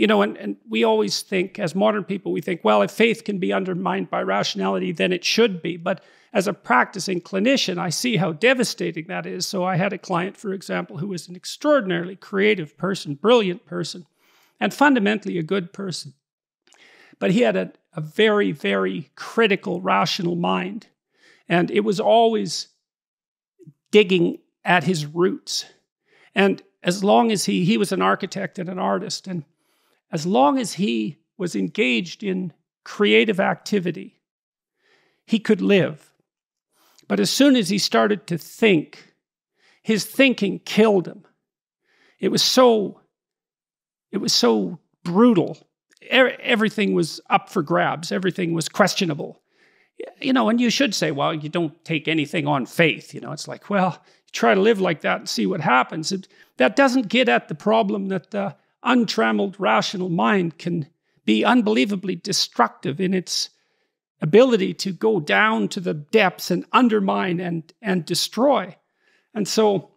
You know, and, and we always think, as modern people, we think, well, if faith can be undermined by rationality, then it should be. But as a practicing clinician, I see how devastating that is. So I had a client, for example, who was an extraordinarily creative person, brilliant person, and fundamentally a good person. But he had a, a very, very critical, rational mind. And it was always digging at his roots. And as long as he, he was an architect and an artist, and as long as he was engaged in creative activity, he could live. But as soon as he started to think, his thinking killed him. It was so, it was so brutal. Everything was up for grabs. Everything was questionable. You know, and you should say, well, you don't take anything on faith. You know, it's like, well, try to live like that and see what happens. It, that doesn't get at the problem that the untrammeled rational mind can be unbelievably destructive in its ability to go down to the depths and undermine and, and destroy. And so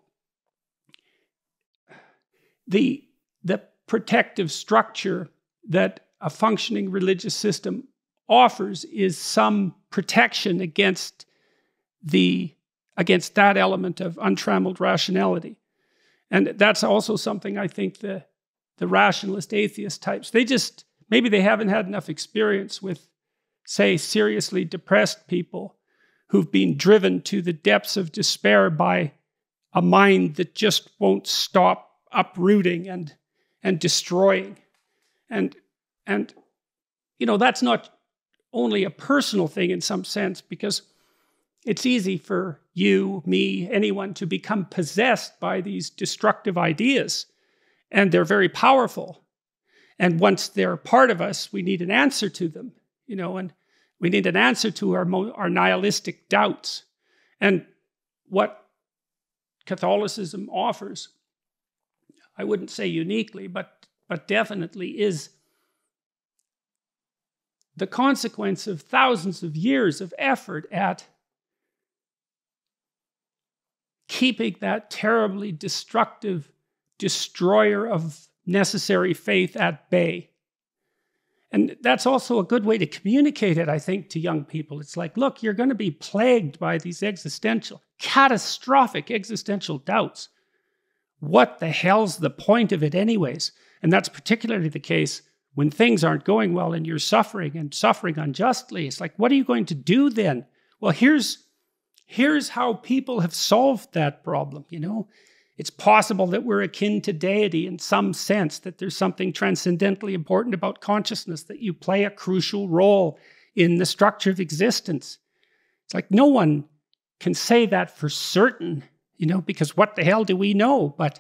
the, the protective structure that a functioning religious system offers is some protection against the against that element of untrammeled rationality. And that's also something I think the, the rationalist atheist types, they just, maybe they haven't had enough experience with, say, seriously depressed people who've been driven to the depths of despair by a mind that just won't stop uprooting and, and destroying. And, and, you know, that's not only a personal thing in some sense, because it's easy for you, me, anyone to become possessed by these destructive ideas. And they're very powerful. And once they're part of us, we need an answer to them, you know, and we need an answer to our, our nihilistic doubts. And what Catholicism offers, I wouldn't say uniquely, but, but definitely is the consequence of thousands of years of effort at keeping that terribly destructive destroyer of necessary faith at bay. And that's also a good way to communicate it, I think, to young people. It's like, look, you're going to be plagued by these existential, catastrophic existential doubts. What the hell's the point of it, anyways? And that's particularly the case when things aren't going well and you're suffering and suffering unjustly. It's like, what are you going to do then? Well, here's here's how people have solved that problem, you know? It's possible that we're akin to deity in some sense, that there's something transcendently important about consciousness, that you play a crucial role in the structure of existence. It's like no one can say that for certain, you know, because what the hell do we know? But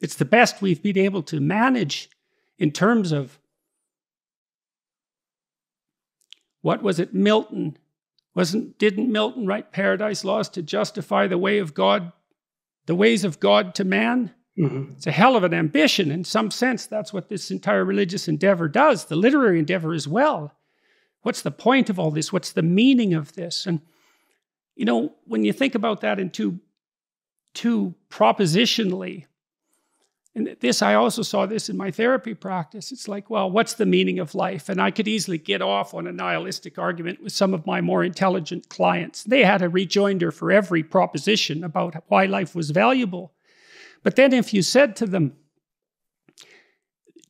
it's the best we've been able to manage in terms of what was it Milton wasn't, didn't Milton write Paradise Lost to justify the way of God, the ways of God to man? Mm-hmm. It's a hell of an ambition. In some sense, that's what this entire religious endeavor does, the literary endeavor as well. What's the point of all this? What's the meaning of this? And, you know, when you think about that in too, too propositionally, and this, I also saw this in my therapy practice. It's like, well, what's the meaning of life? And I could easily get off on a nihilistic argument with some of my more intelligent clients. They had a rejoinder for every proposition about why life was valuable. But then if you said to them,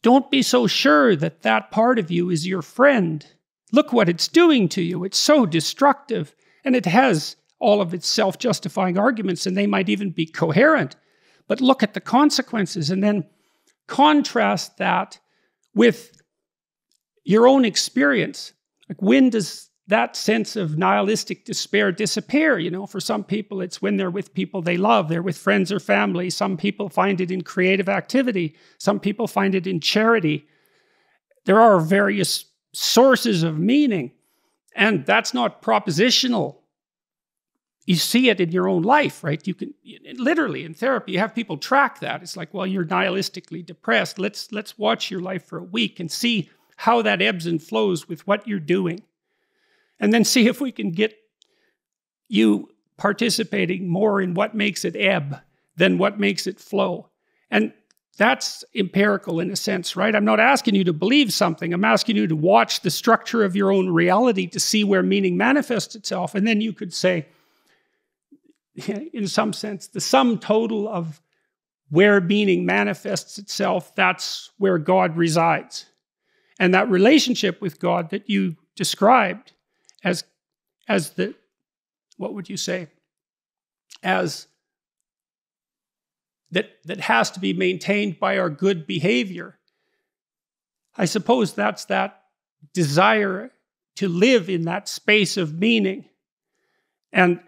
don't be so sure that that part of you is your friend. Look what it's doing to you. It's so destructive. And it has all of its self justifying arguments, and they might even be coherent but look at the consequences and then contrast that with your own experience. Like, when does that sense of nihilistic despair disappear? You know, for some people, it's when they're with people they love, they're with friends or family. Some people find it in creative activity, some people find it in charity. There are various sources of meaning, and that's not propositional you see it in your own life, right? You can literally in therapy, you have people track that. It's like, well, you're nihilistically depressed. Let's let's watch your life for a week and see how that ebbs and flows with what you're doing. And then see if we can get you participating more in what makes it ebb than what makes it flow. And that's empirical in a sense, right? I'm not asking you to believe something. I'm asking you to watch the structure of your own reality to see where meaning manifests itself. And then you could say, [laughs] in some sense, the sum total of where meaning manifests itself, that's where God resides. And that relationship with God that you described as, as the, what would you say, as that, that has to be maintained by our good behavior. I suppose that's that desire to live in that space of meaning. And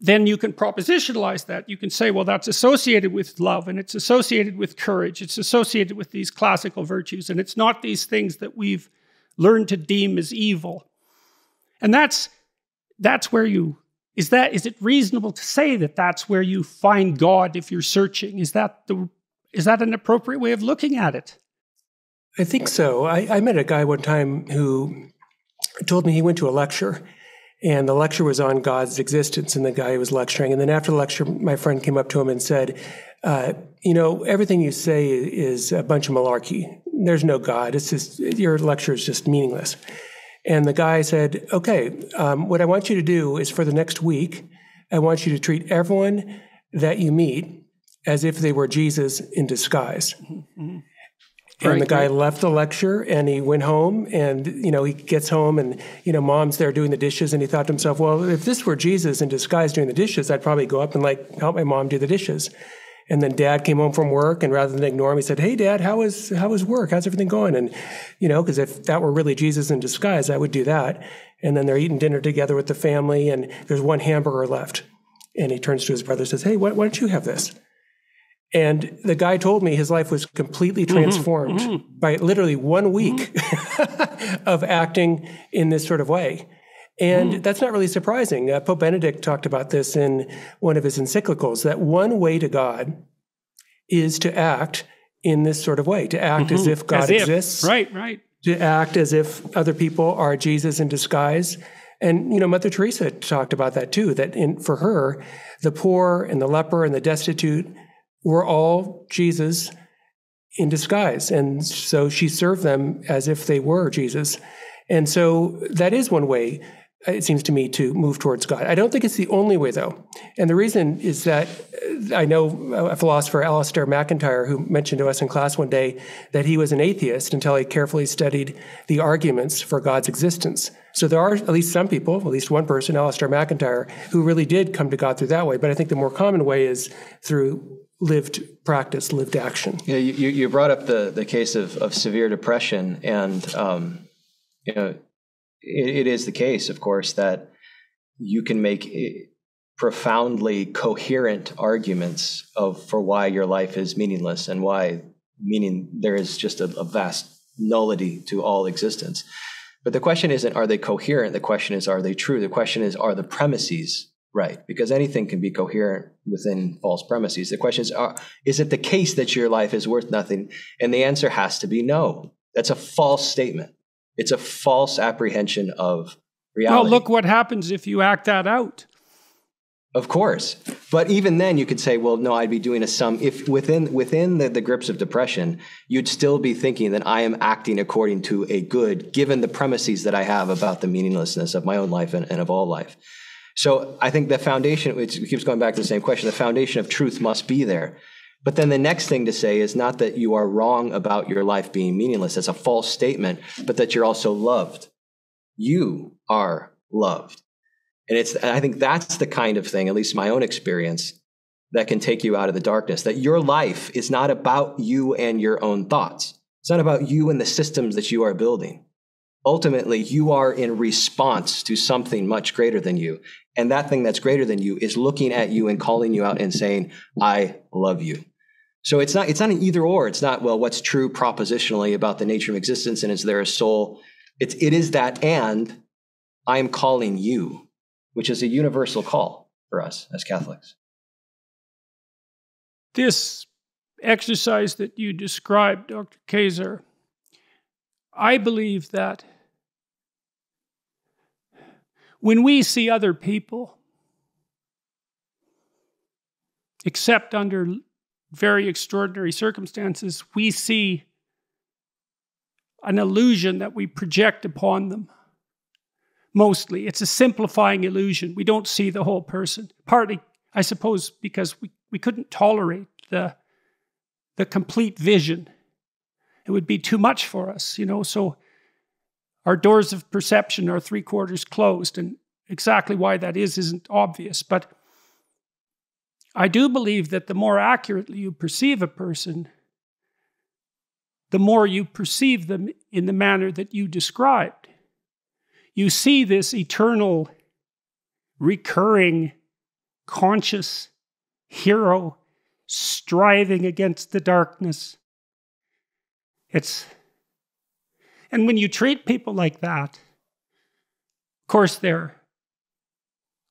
then you can propositionalize that. You can say, well, that's associated with love and it's associated with courage. It's associated with these classical virtues. And it's not these things that we've learned to deem as evil. And that's, that's where you, is that, is it reasonable to say that that's where you find God if you're searching? Is that the, is that an appropriate way of looking at it? I think so. I, I met a guy one time who told me he went to a lecture and the lecture was on God's existence, and the guy who was lecturing. And then after the lecture, my friend came up to him and said, uh, "You know, everything you say is a bunch of malarkey. There's no God. It's just your lecture is just meaningless." And the guy said, "Okay, um, what I want you to do is for the next week, I want you to treat everyone that you meet as if they were Jesus in disguise." Mm-hmm. And right, the guy left the lecture and he went home and, you know, he gets home and, you know, mom's there doing the dishes and he thought to himself, well, if this were Jesus in disguise doing the dishes, I'd probably go up and like help my mom do the dishes. And then dad came home from work and rather than ignore him, he said, Hey dad, how was, how was work? How's everything going? And, you know, because if that were really Jesus in disguise, I would do that. And then they're eating dinner together with the family and there's one hamburger left. And he turns to his brother and says, Hey, why, why don't you have this? And the guy told me his life was completely mm-hmm. transformed mm-hmm, mm-hmm. by literally one week mm-hmm. [laughs] of acting in this sort of way. And mm. that's not really surprising. Uh, Pope Benedict talked about this in one of his encyclicals that one way to God is to act in this sort of way, to act as mm-hmm. if God as if. exists. Right, right. To act as if other people are Jesus in disguise. And, you know, Mother Teresa talked about that too, that in, for her, the poor and the leper and the destitute were all Jesus in disguise. And so she served them as if they were Jesus. And so that is one way, it seems to me, to move towards God. I don't think it's the only way, though. And the reason is that uh, I know a philosopher, Alasdair MacIntyre, who mentioned to us in class one day that he was an atheist until he carefully studied the arguments for God's existence. So there are at least some people, at least one person, Alasdair MacIntyre, who really did come to God through that way. But I think the more common way is through lived practice, lived action. Yeah, you, you brought up the, the case of, of severe depression, and um, you know, it, it is the case, of course, that you can make eh, profoundly coherent arguments of for why your life is meaningless and why meaning there is just a, a vast nullity to all existence. But the question isn't are they coherent? The question is are they true? The question is are the premises right? Because anything can be coherent within false premises. The question is, are, is it the case that your life is worth nothing? And the answer has to be no. That's a false statement. It's a false apprehension of reality. Well, look what happens if you act that out. Of course. But even then you could say, well, no, I'd be doing a sum if within within the, the grips of depression, you'd still be thinking that I am acting according to a good, given the premises that I have about the meaninglessness of my own life and, and of all life. So I think the foundation, which keeps going back to the same question, the foundation of truth must be there. But then the next thing to say is not that you are wrong about your life being meaningless. That's a false statement, but that you're also loved. You are loved. And it's, I think that's the kind of thing, at least my own experience, that can take you out of the darkness. That your life is not about you and your own thoughts. It's not about you and the systems that you are building. Ultimately, you are in response to something much greater than you. And that thing that's greater than you is looking at you and calling you out and saying, I love you. So it's not, it's not an either or. It's not, well, what's true propositionally about the nature of existence and is there a soul? It's, it is that and I am calling you, which is a universal call for us as Catholics. This exercise that you described, Dr. Kaczor, I believe that when we see other people, except under very extraordinary circumstances, we see an illusion that we project upon them. Mostly, it's a simplifying illusion. We don't see the whole person. Partly, I suppose, because we, we couldn't tolerate the, the complete vision. It would be too much for us, you know. So our doors of perception are three quarters closed, and exactly why that is isn't obvious. But I do believe that the more accurately you perceive a person, the more you perceive them in the manner that you described. You see this eternal, recurring, conscious hero striving against the darkness. It's and when you treat people like that, of course they're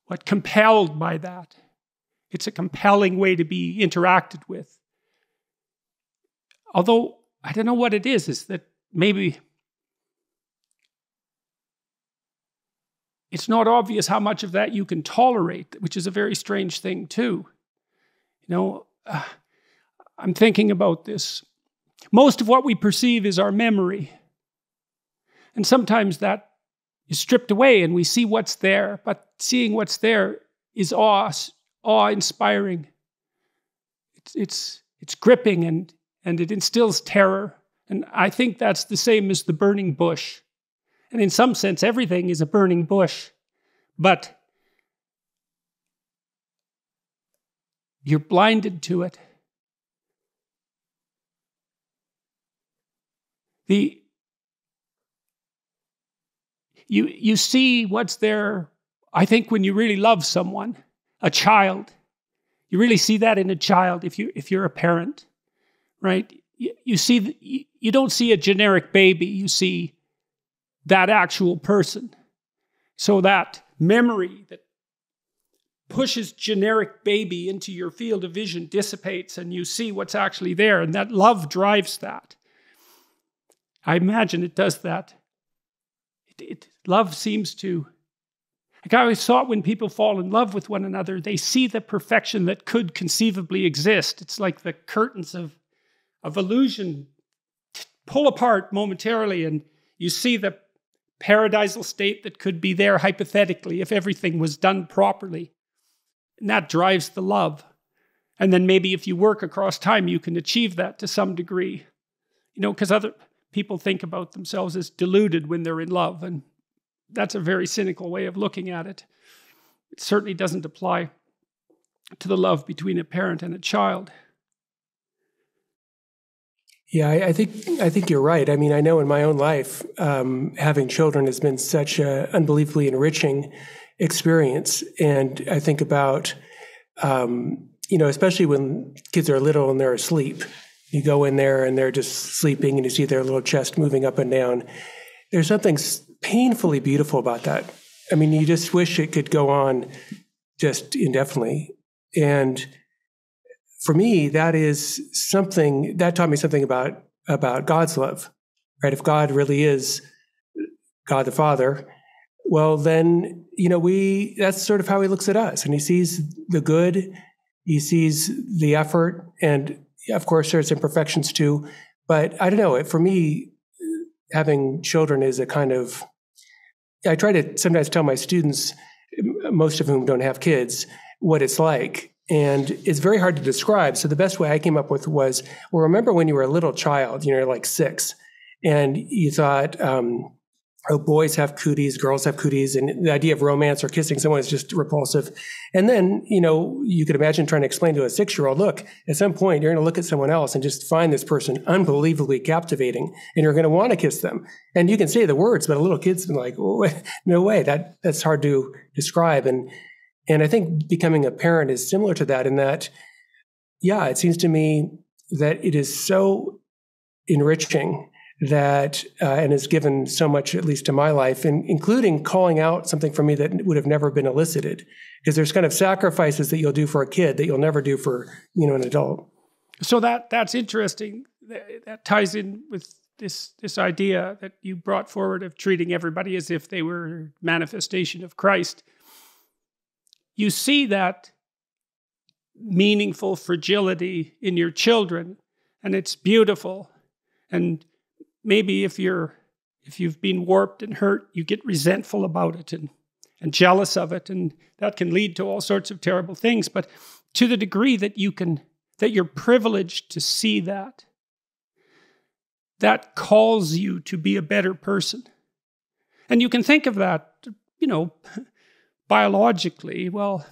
what compelled by that. It's a compelling way to be interacted with. Although I don't know what it is, is that maybe it's not obvious how much of that you can tolerate, which is a very strange thing, too. You know, uh, I'm thinking about this. Most of what we perceive is our memory. And sometimes that is stripped away and we see what's there, but seeing what's there is awe, awe-inspiring. It's, it's, it's gripping and, and it instills terror. And I think that's the same as the burning bush. And in some sense, everything is a burning bush. But you're blinded to it. The you you see what's there i think when you really love someone a child. You really see that in a child if you if you're a parent right? You, you see you, you don't see a generic baby you see that actual person. So that memory that pushes generic baby into your field of vision dissipates and you see what's actually there and that love drives that. I imagine it does that. It, it love seems to like I always thought when people fall in love with one another, they see the perfection that could conceivably exist. It's like the curtains of, of illusion pull apart momentarily, and you see the paradisal state that could be there hypothetically if everything was done properly. And that drives the love. And then maybe if you work across time, you can achieve that to some degree. You know, because other people think about themselves as deluded when they're in love, and that's a very cynical way of looking at it. It certainly doesn't apply to the love between a parent and a child. Yeah, I, I think I think you're right. I mean, I know in my own life, um, having children has been such an unbelievably enriching experience, and I think about, um, you know, especially when kids are little and they're asleep. You go in there and they're just sleeping, and you see their little chest moving up and down. There's something painfully beautiful about that. I mean, you just wish it could go on just indefinitely. And for me, that is something that taught me something about about God's love, right? If God really is God the Father, well, then you know we that's sort of how He looks at us, and He sees the good, He sees the effort, and of course there's imperfections too. But I don't know. For me, having children is a kind of I try to sometimes tell my students, most of whom don't have kids, what it's like. And it's very hard to describe. So the best way I came up with was, well, remember when you were a little child, you know, like six, and you thought, um, oh, boys have cooties, girls have cooties, and the idea of romance or kissing someone is just repulsive. And then, you know, you could imagine trying to explain to a six year old, look, at some point you're going to look at someone else and just find this person unbelievably captivating, and you're going to want to kiss them. And you can say the words, but a little kid's been like, oh, [laughs] no way, that that's hard to describe. And and I think becoming a parent is similar to that in that, yeah, it seems to me that it is so enriching that uh, and has given so much, at least to my life, and including calling out something for me that would have never been elicited. Because there's kind of sacrifices that you'll do for a kid that you'll never do for you know an adult. So that that's interesting. That ties in with this this idea that you brought forward of treating everybody as if they were manifestation of Christ. You see that meaningful fragility in your children and it's beautiful and maybe if you're if you've been warped and hurt you get resentful about it and and jealous of it and that can lead to all sorts of terrible things. But to the degree that you can that you're privileged to see that that calls you to be a better person. And you can think of that you know [laughs] biologically. Well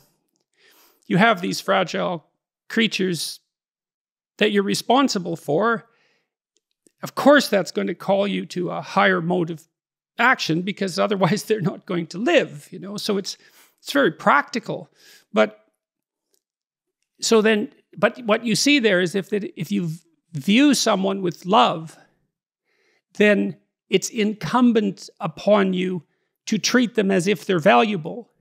you have these fragile creatures that you're responsible for, of course, that's going to call you to a higher mode of action because otherwise [laughs] they're not going to live, you know. So it's it's very practical. But so then, but what you see there is if that if you view someone with love, then it's incumbent upon you to treat them as if they're valuable.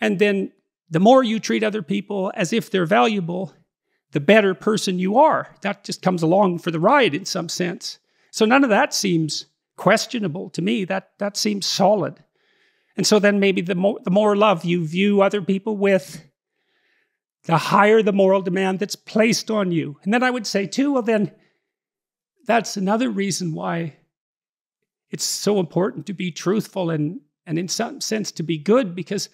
And then the more you treat other people as if they're valuable, the better person you are. That just comes along for the ride in some sense. So none of that seems questionable to me. That that seems solid. And so then maybe the more the more love you view other people with, the higher the moral demand that's placed on you. And then I would say too, well then that's another reason why it's so important to be truthful and and in some sense to be good because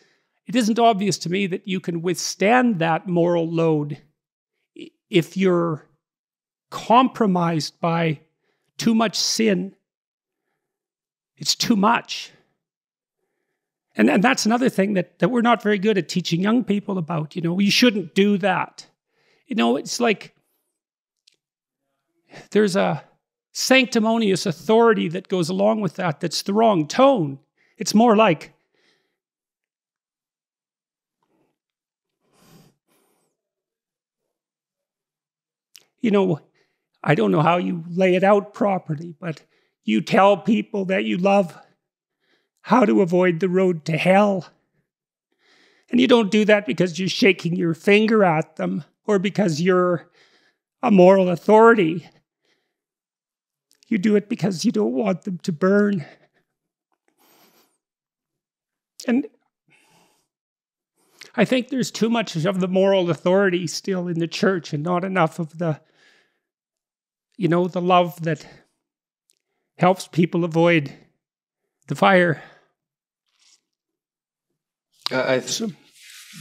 it isn't obvious to me that you can withstand that moral load if you're compromised by too much sin. It's too much. And, and that's another thing that, that we're not very good at teaching young people about. You know, you shouldn't do that. You know, it's like there's a sanctimonious authority that goes along with that that's the wrong tone. It's more like you know, I don't know how you lay it out properly, but you tell people that you love how to avoid the road to hell. And you don't do that because you're shaking your finger at them or because you're a moral authority. You do it because you don't want them to burn. And I think there's too much of the moral authority still in the church and not enough of the you know, the love that helps people avoid the fire. I, th-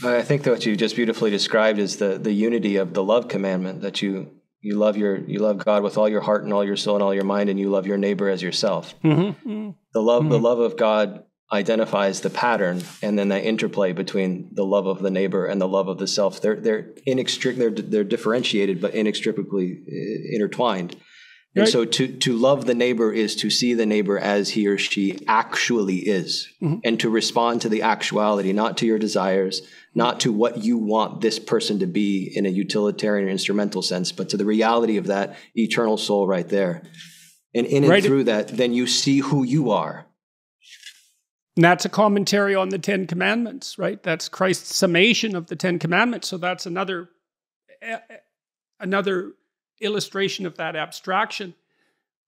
I think that what you just beautifully described is the the unity of the love commandment that you you love your you love God with all your heart and all your soul and all your mind, and you love your neighbor as yourself. Mm-hmm. The love mm-hmm. the love of God identifies the pattern and then that interplay between the love of the neighbor and the love of the self they're they're inextric they're they're differentiated but inextricably uh, intertwined and right. so to to love the neighbor is to see the neighbor as he or she actually is mm-hmm. and to respond to the actuality not to your desires not to what you want this person to be in a utilitarian or instrumental sense but to the reality of that eternal soul right there and in and right. through that then you see who you are and that's a commentary on the Ten Commandments, right? That's Christ's summation of the Ten Commandments. So that's another eh, eh, another illustration of that abstraction.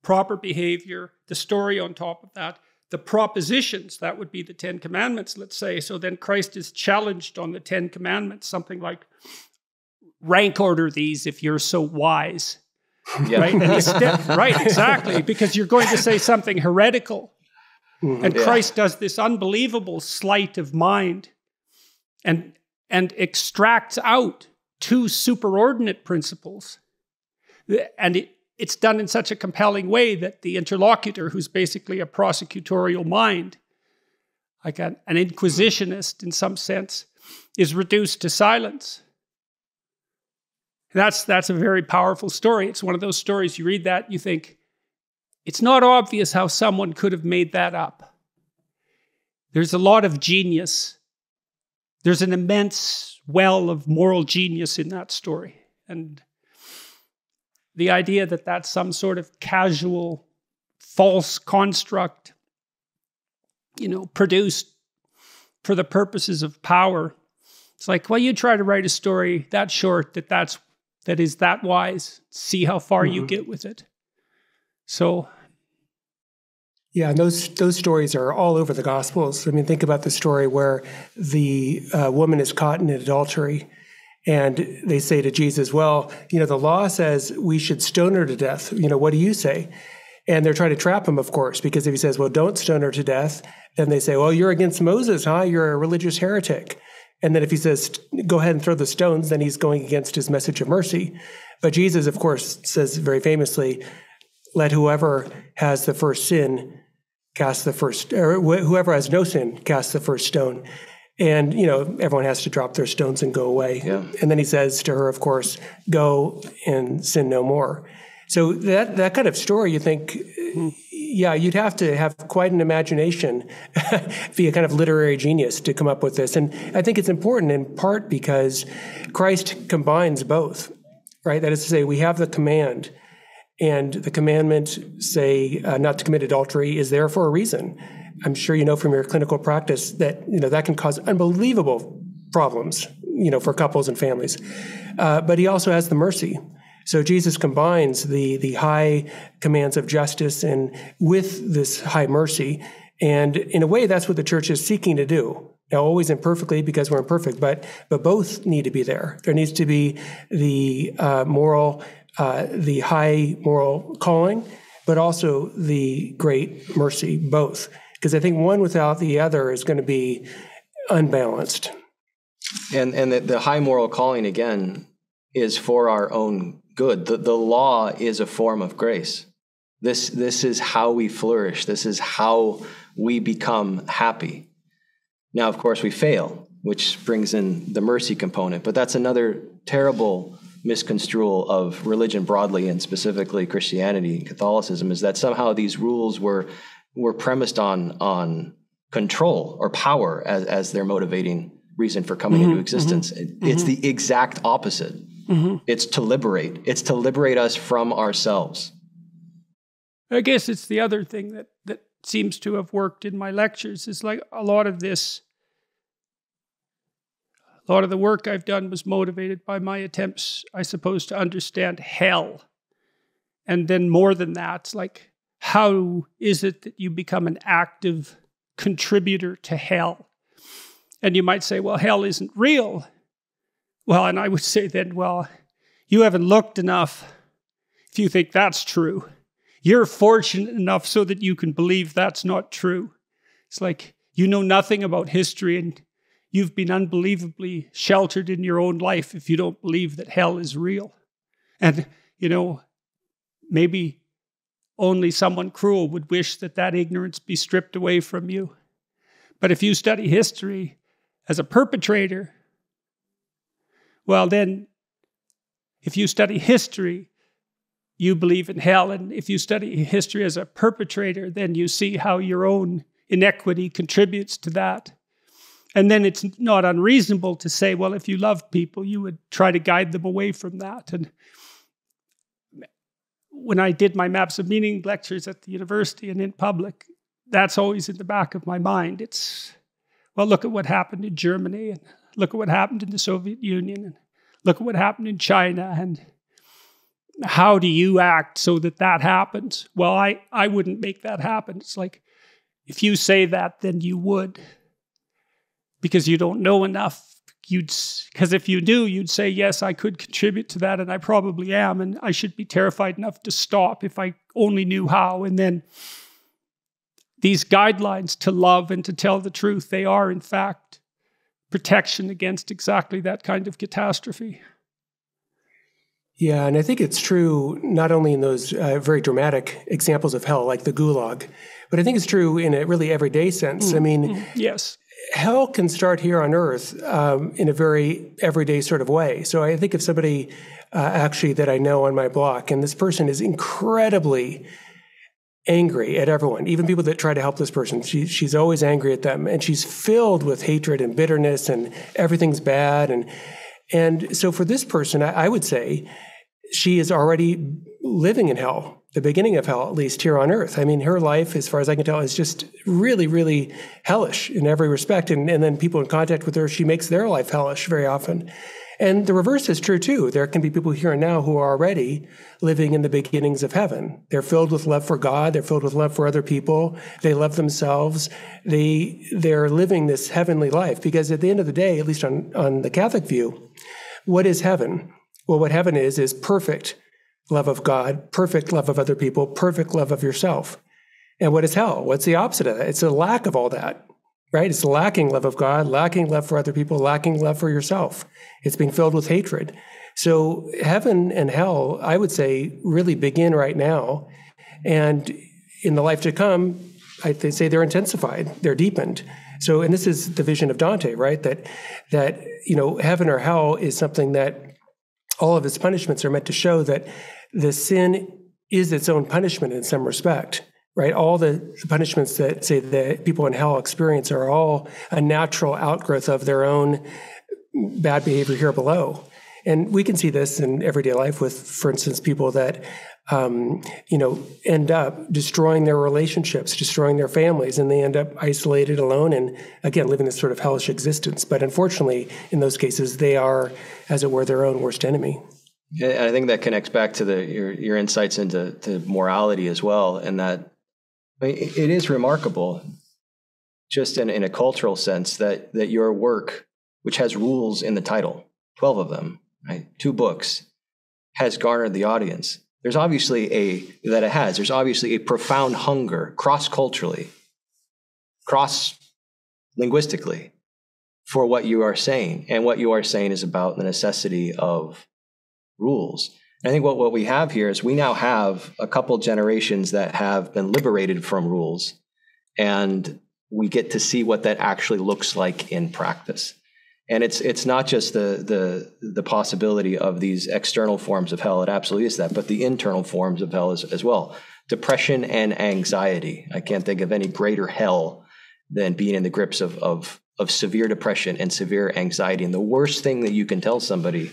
Proper behavior, the story on top of that, the propositions, that would be the Ten Commandments, let's say. So then Christ is challenged on the Ten Commandments, something like rank order these if you're so wise. Yeah. Right? [laughs] Right, exactly. Because you're going to say something heretical Mm-hmm. And yeah. Christ does this unbelievable sleight of mind and, and extracts out two superordinate principles. And it, it's done in such a compelling way that the interlocutor, who's basically a prosecutorial mind, like an, an inquisitionist in some sense, is reduced to silence. That's, that's a very powerful story. It's one of those stories you read that, you think, it's not obvious how someone could have made that up. There's a lot of genius. There's an immense well of moral genius in that story. And the idea that that's some sort of casual, false construct, you know, produced for the purposes of power. It's like, well, you try to write a story that short that that's that is that wise. See how far mm-hmm. you get with it. So yeah, and those those stories are all over the Gospels. I mean, think about the story where the uh, woman is caught in adultery, And they say to Jesus, Well, you know, the law says we should stone her to death. You know, what do you say? And they're trying to trap him, of course, because if he says, Well, don't stone her to death, then they say, Well, you're against Moses, huh? You're a religious heretic. And then if he says, Go ahead and throw the stones, then he's going against his message of mercy. But Jesus, of course, says very famously, Let whoever has the first sin cast the first, or whoever has no sin cast the first stone. And, you know, everyone has to drop their stones and go away. Yeah. And then he says to her, of course, go and sin no more. So that, that kind of story, you think, mm-hmm. yeah, you'd have to have quite an imagination, [laughs] be a kind of literary genius to come up with this. And I think it's important in part because Christ combines both, right? That is to say, we have the command, and the commandment, say, uh, not to commit adultery, is there for a reason. I'm sure you know from your clinical practice that you know that can cause unbelievable problems, you know, for couples and families. Uh, but he also has the mercy. So Jesus combines the the high commands of justice and with this high mercy, and in a way, that's what the church is seeking to do. Now, always imperfectly because we're imperfect, but but both need to be there. There needs to be the uh, moral, uh, the high moral calling, but also the great mercy, both because I think one without the other is going to be unbalanced. And and the, the, high moral calling again is for our own good. The the law is a form of grace. This this is how we flourish. This is how we become happy. Now, of course, we fail, which brings in the mercy component. But that's another terrible misconstrual of religion broadly and specifically Christianity and Catholicism is that somehow these rules were were premised on on control or power as, as their motivating reason for coming mm-hmm, into existence. Mm-hmm, it's mm-hmm. the exact opposite. Mm-hmm. It's to liberate. It's to liberate us from ourselves. I guess it's the other thing that that seems to have worked in my lectures is like a lot of this a lot of the work I've done was motivated by my attempts, I suppose, to understand hell. And then more than that, like how is it that you become an active contributor to hell? And you might say, well, hell isn't real. Well, and I would say then, well, you haven't looked enough if you think that's true. You're fortunate enough so that you can believe that's not true. It's like you know nothing about history and you've been unbelievably sheltered in your own life if you don't believe that hell is real. And, you know, maybe only someone cruel would wish that that ignorance be stripped away from you. But if you study history as a perpetrator, well, then, if you study history, you believe in hell. And if you study history as a perpetrator, then you see how your own inequity contributes to that. And then it's not unreasonable to say, well, if you love people, you would try to guide them away from that. And when I did my maps of meaning lectures at the university and in public, that's always in the back of my mind. It's, well, look at what happened in Germany, and look at what happened in the Soviet Union, and look at what happened in China, and how do you act so that that happens? Well, I, I wouldn't make that happen. It's like, if you say that, then you would, because you don't know enough. You'd because if you do you'd say yes i could contribute to that and i probably am and i should be terrified enough to stop if i only knew how. And then these guidelines to love and to tell the truth they are in fact protection against exactly that kind of catastrophe. Yeah and i think it's true not only in those uh, very dramatic examples of hell like the gulag but i think it's true in a really everyday sense. Mm, i mean mm, yes hell can start here on earth um, in a very everyday sort of way. So I think of somebody uh, actually that I know on my block, and this person is incredibly angry at everyone, even people that try to help this person. She, she's always angry at them, and she's filled with hatred and bitterness, and everything's bad. And and so for this person, I, I would say she is already living in hell the beginning of hell, at least here on earth. I mean, her life, as far as I can tell, is just really, really hellish in every respect. And, and then people in contact with her, she makes their life hellish very often. And the reverse is true too. There can be people here and now who are already living in the beginnings of heaven. They're filled with love for God. They're filled with love for other people. They love themselves. They, they're living this heavenly life because at the end of the day, at least on, on the Catholic view, what is heaven? Well, what heaven is, is perfect love of God, perfect love of other people, perfect love of yourself. And what is hell? What's the opposite of that? It's a lack of all that, right? It's lacking love of God, lacking love for other people, lacking love for yourself. It's being filled with hatred. So heaven and hell, I would say, really begin right now. And in the life to come, I say they're intensified, they're deepened. So, and this is the vision of Dante, right? That that you know, heaven or hell is something that all of its punishments are meant to show that the sin is its own punishment in some respect right? All the punishments that say that people in hell experience are all a natural outgrowth of their own bad behavior here below. And we can see this in everyday life with, for instance, people that, um, you know, end up destroying their relationships, destroying their families, and they end up isolated, alone, and again, living this sort of hellish existence. But unfortunately, in those cases, they are, as it were, their own worst enemy. And I think that connects back to the your, your insights into to morality as well, and that it is remarkable, just in, in a cultural sense, that that your work, which has rules in the title, twelve of them, right, two books, has garnered the audience. There's obviously a that it has. There's obviously a profound hunger, cross culturally, cross linguistically, for what you are saying, and what you are saying is about the necessity of rules. I think what, what we have here is we now have a couple generations that have been liberated from rules, and we get to see what that actually looks like in practice. And it's it's not just the the the possibility of these external forms of hell. It absolutely is that, but the internal forms of hell as, as well. Depression and anxiety. I can't think of any greater hell than being in the grips of of of severe depression and severe anxiety. And the worst thing that you can tell somebody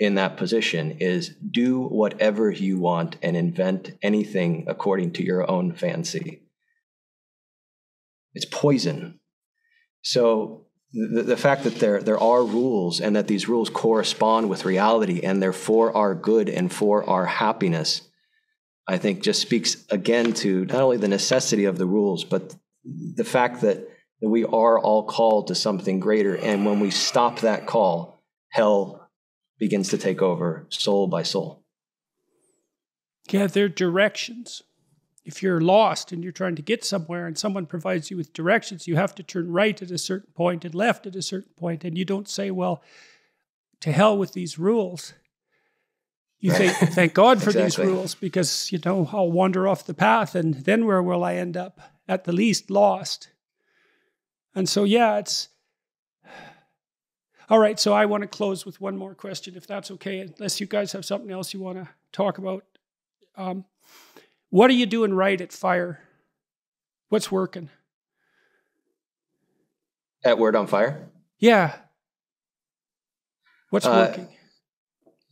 in that position is do whatever you want and invent anything according to your own fancy. It's poison. So the, the fact that there, there are rules and that these rules correspond with reality and they're for our good and for our happiness, I think just speaks again to not only the necessity of the rules, but the fact that we are all called to something greater. And when we stop that call, hell begins to take over soul by soul. Yeah, they're directions. If you're lost and you're trying to get somewhere and someone provides you with directions, you have to turn right at a certain point and left at a certain point, and you don't say, well, to hell with these rules. You say, thank God for exactly. these rules because, you know, I'll wander off the path and then where will I end up? At the least, lost. And so, yeah, it's all right, so I want to close with one more question, if that's okay, unless you guys have something else you want to talk about. Um, what are you doing right at Fire? What's working? At Word on Fire? Yeah. What's uh, working?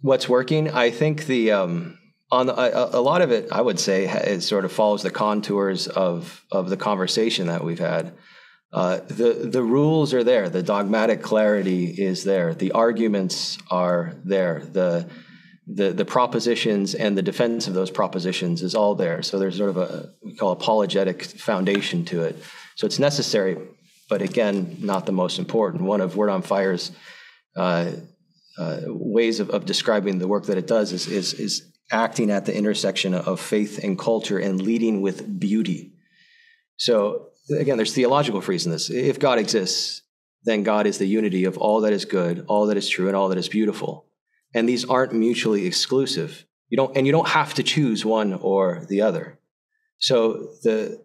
What's working? I think the um, on the, a, a, lot of it, I would say, it sort of follows the contours of of the conversation that we've had. Uh, the the rules are there. The dogmatic clarity is there. The arguments are there. The the the propositions and the defense of those propositions is all there. So there's sort of a we call apologetic foundation to it. So it's necessary, but again, not the most important. One of Word on Fire's uh, uh, ways of, of describing the work that it does is is is acting at the intersection of faith and culture and leading with beauty. So again, there's theological freeze in this. If God exists, then God is the unity of all that is good, all that is true, and all that is beautiful. And these aren't mutually exclusive. You don't, and you don't have to choose one or the other. So the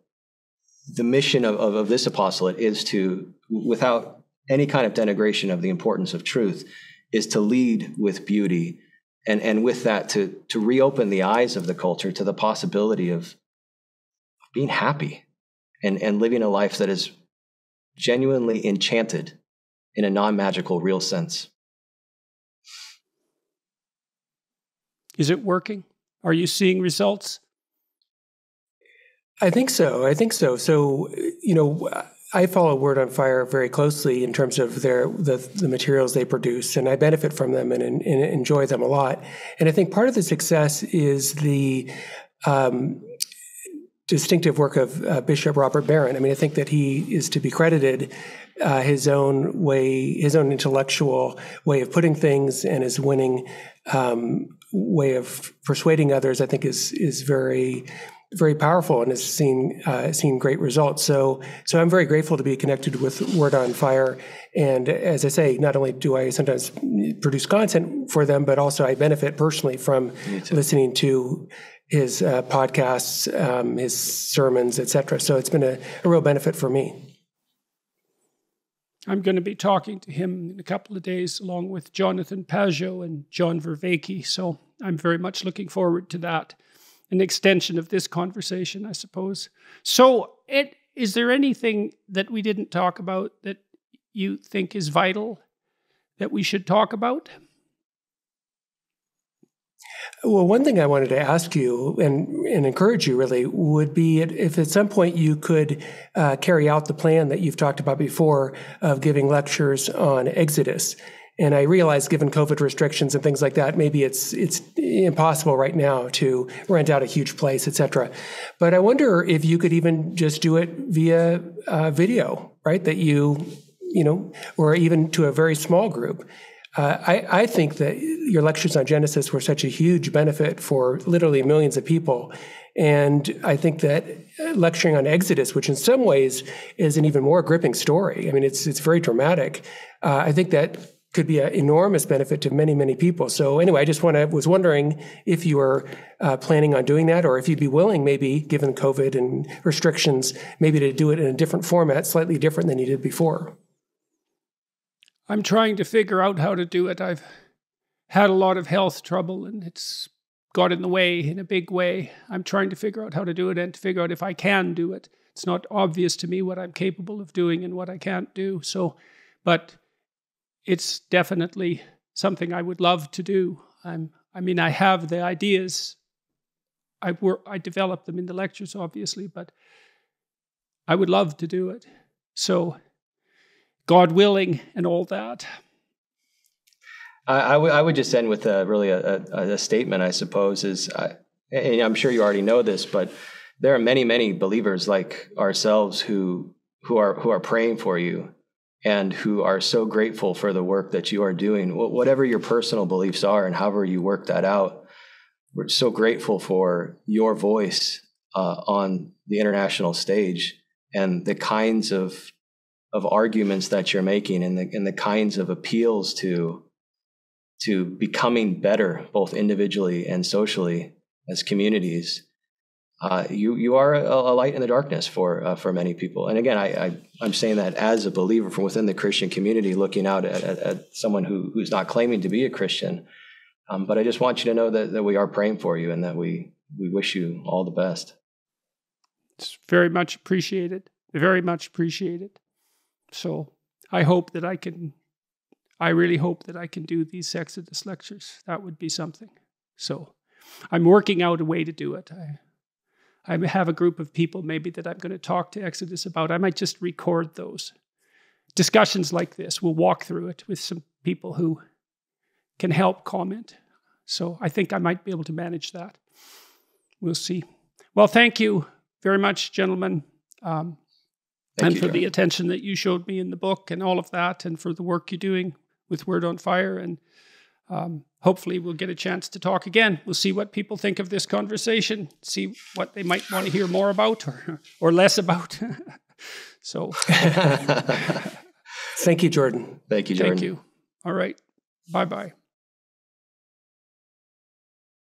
the mission of, of, of this apostolate is to, without any kind of denigration of the importance of truth, is to lead with beauty, and and with that to to reopen the eyes of the culture to the possibility of being happy and, and living a life that is genuinely enchanted in a non magical, real sense. Is it working? Are you seeing results? I think so. I think so. So, you know, I follow Word on Fire very closely in terms of their the, the materials they produce, and I benefit from them and, and, enjoy them a lot. And I think part of the success is the um, distinctive work of uh, Bishop Robert Barron. I mean, I think that he is to be credited uh, his own way, his own intellectual way of putting things, and his winning um, way of persuading others. I think is is very very powerful and has seen uh, seen great results. So so I'm very grateful to be connected with Word on Fire. And as I say, not only do I sometimes produce content for them, but also I benefit personally from listening to his uh, podcasts, um, his sermons, etc. So it's been a, a real benefit for me. I'm going to be talking to him in a couple of days, along with Jonathan Pageau and John Vervaeke. So I'm very much looking forward to that an extension of this conversation, I suppose. So, it, is there anything that we didn't talk about that you think is vital that we should talk about? Well, one thing I wanted to ask you and, and encourage you really would be if at some point you could uh, carry out the plan that you've talked about before of giving lectures on Exodus and I realize, given COVID restrictions and things like that, maybe it's it's impossible right now to rent out a huge place, et cetera. But I wonder if you could even just do it via uh, video, right? That you, you know, or even to a very small group. Uh, I, I think that your lectures on Genesis were such a huge benefit for literally millions of people. And I think that lecturing on Exodus, which in some ways is an even more gripping story, I mean, it's, it's very dramatic. Uh, I think that could be an enormous benefit to many, many people. So anyway, I just want to, was wondering if you were uh, planning on doing that, or if you'd be willing, maybe given COVID and restrictions, maybe to do it in a different format, slightly different than you did before. I'm trying to figure out how to do it. I've had a lot of health trouble, and it's got in the way in a big way. I'm trying to figure out how to do it and to figure out if I can do it. It's not obvious to me what I'm capable of doing and what I can't do. So, but it's definitely something I would love to do. I'm, I mean, I have the ideas. I work, I develop them in the lectures, obviously, but I would love to do it. So, God willing, and all that. I, I, w- I would just end with a, really a, a, a statement, I suppose, is, I, and I'm sure you already know this, but there are many, many believers like ourselves who who are who are praying for you and who are so grateful for the work that you are doing, whatever your personal beliefs are and however you work that out. We're so grateful for your voice uh, on the international stage and the kinds of of arguments that you're making and the, and the kinds of appeals to to becoming better both individually and socially as communities uh, you you are a, a, light in the darkness for uh, for many people. And again, I, I am saying that as a believer from within the Christian community, looking out at, at, at someone who who's not claiming to be a Christian. Um, but I just want you to know that that we are praying for you and that we we wish you all the best. It's very much appreciated. Very much appreciated. So I hope that I can. I really hope that I can do these Exodus lectures. That would be something. So I'm working out a way to do it. I, I have a group of people maybe that I'm going to talk to Exodus about. I might just record those discussions like this. We'll walk through it with some people who can help comment. So I think I might be able to manage that. We'll see. Well, thank you very much, gentlemen. Um, and you, for John. the attention that you showed me in the book and all of that, and for the work you're doing with Word on Fire. And um, hopefully, we'll get a chance to talk again. We'll see what people think of this conversation, see what they might want to hear more about or, or less about. [laughs] so, [laughs] [laughs] thank you, Jordan. Thank you, Jordan. Thank you. All right. Bye bye.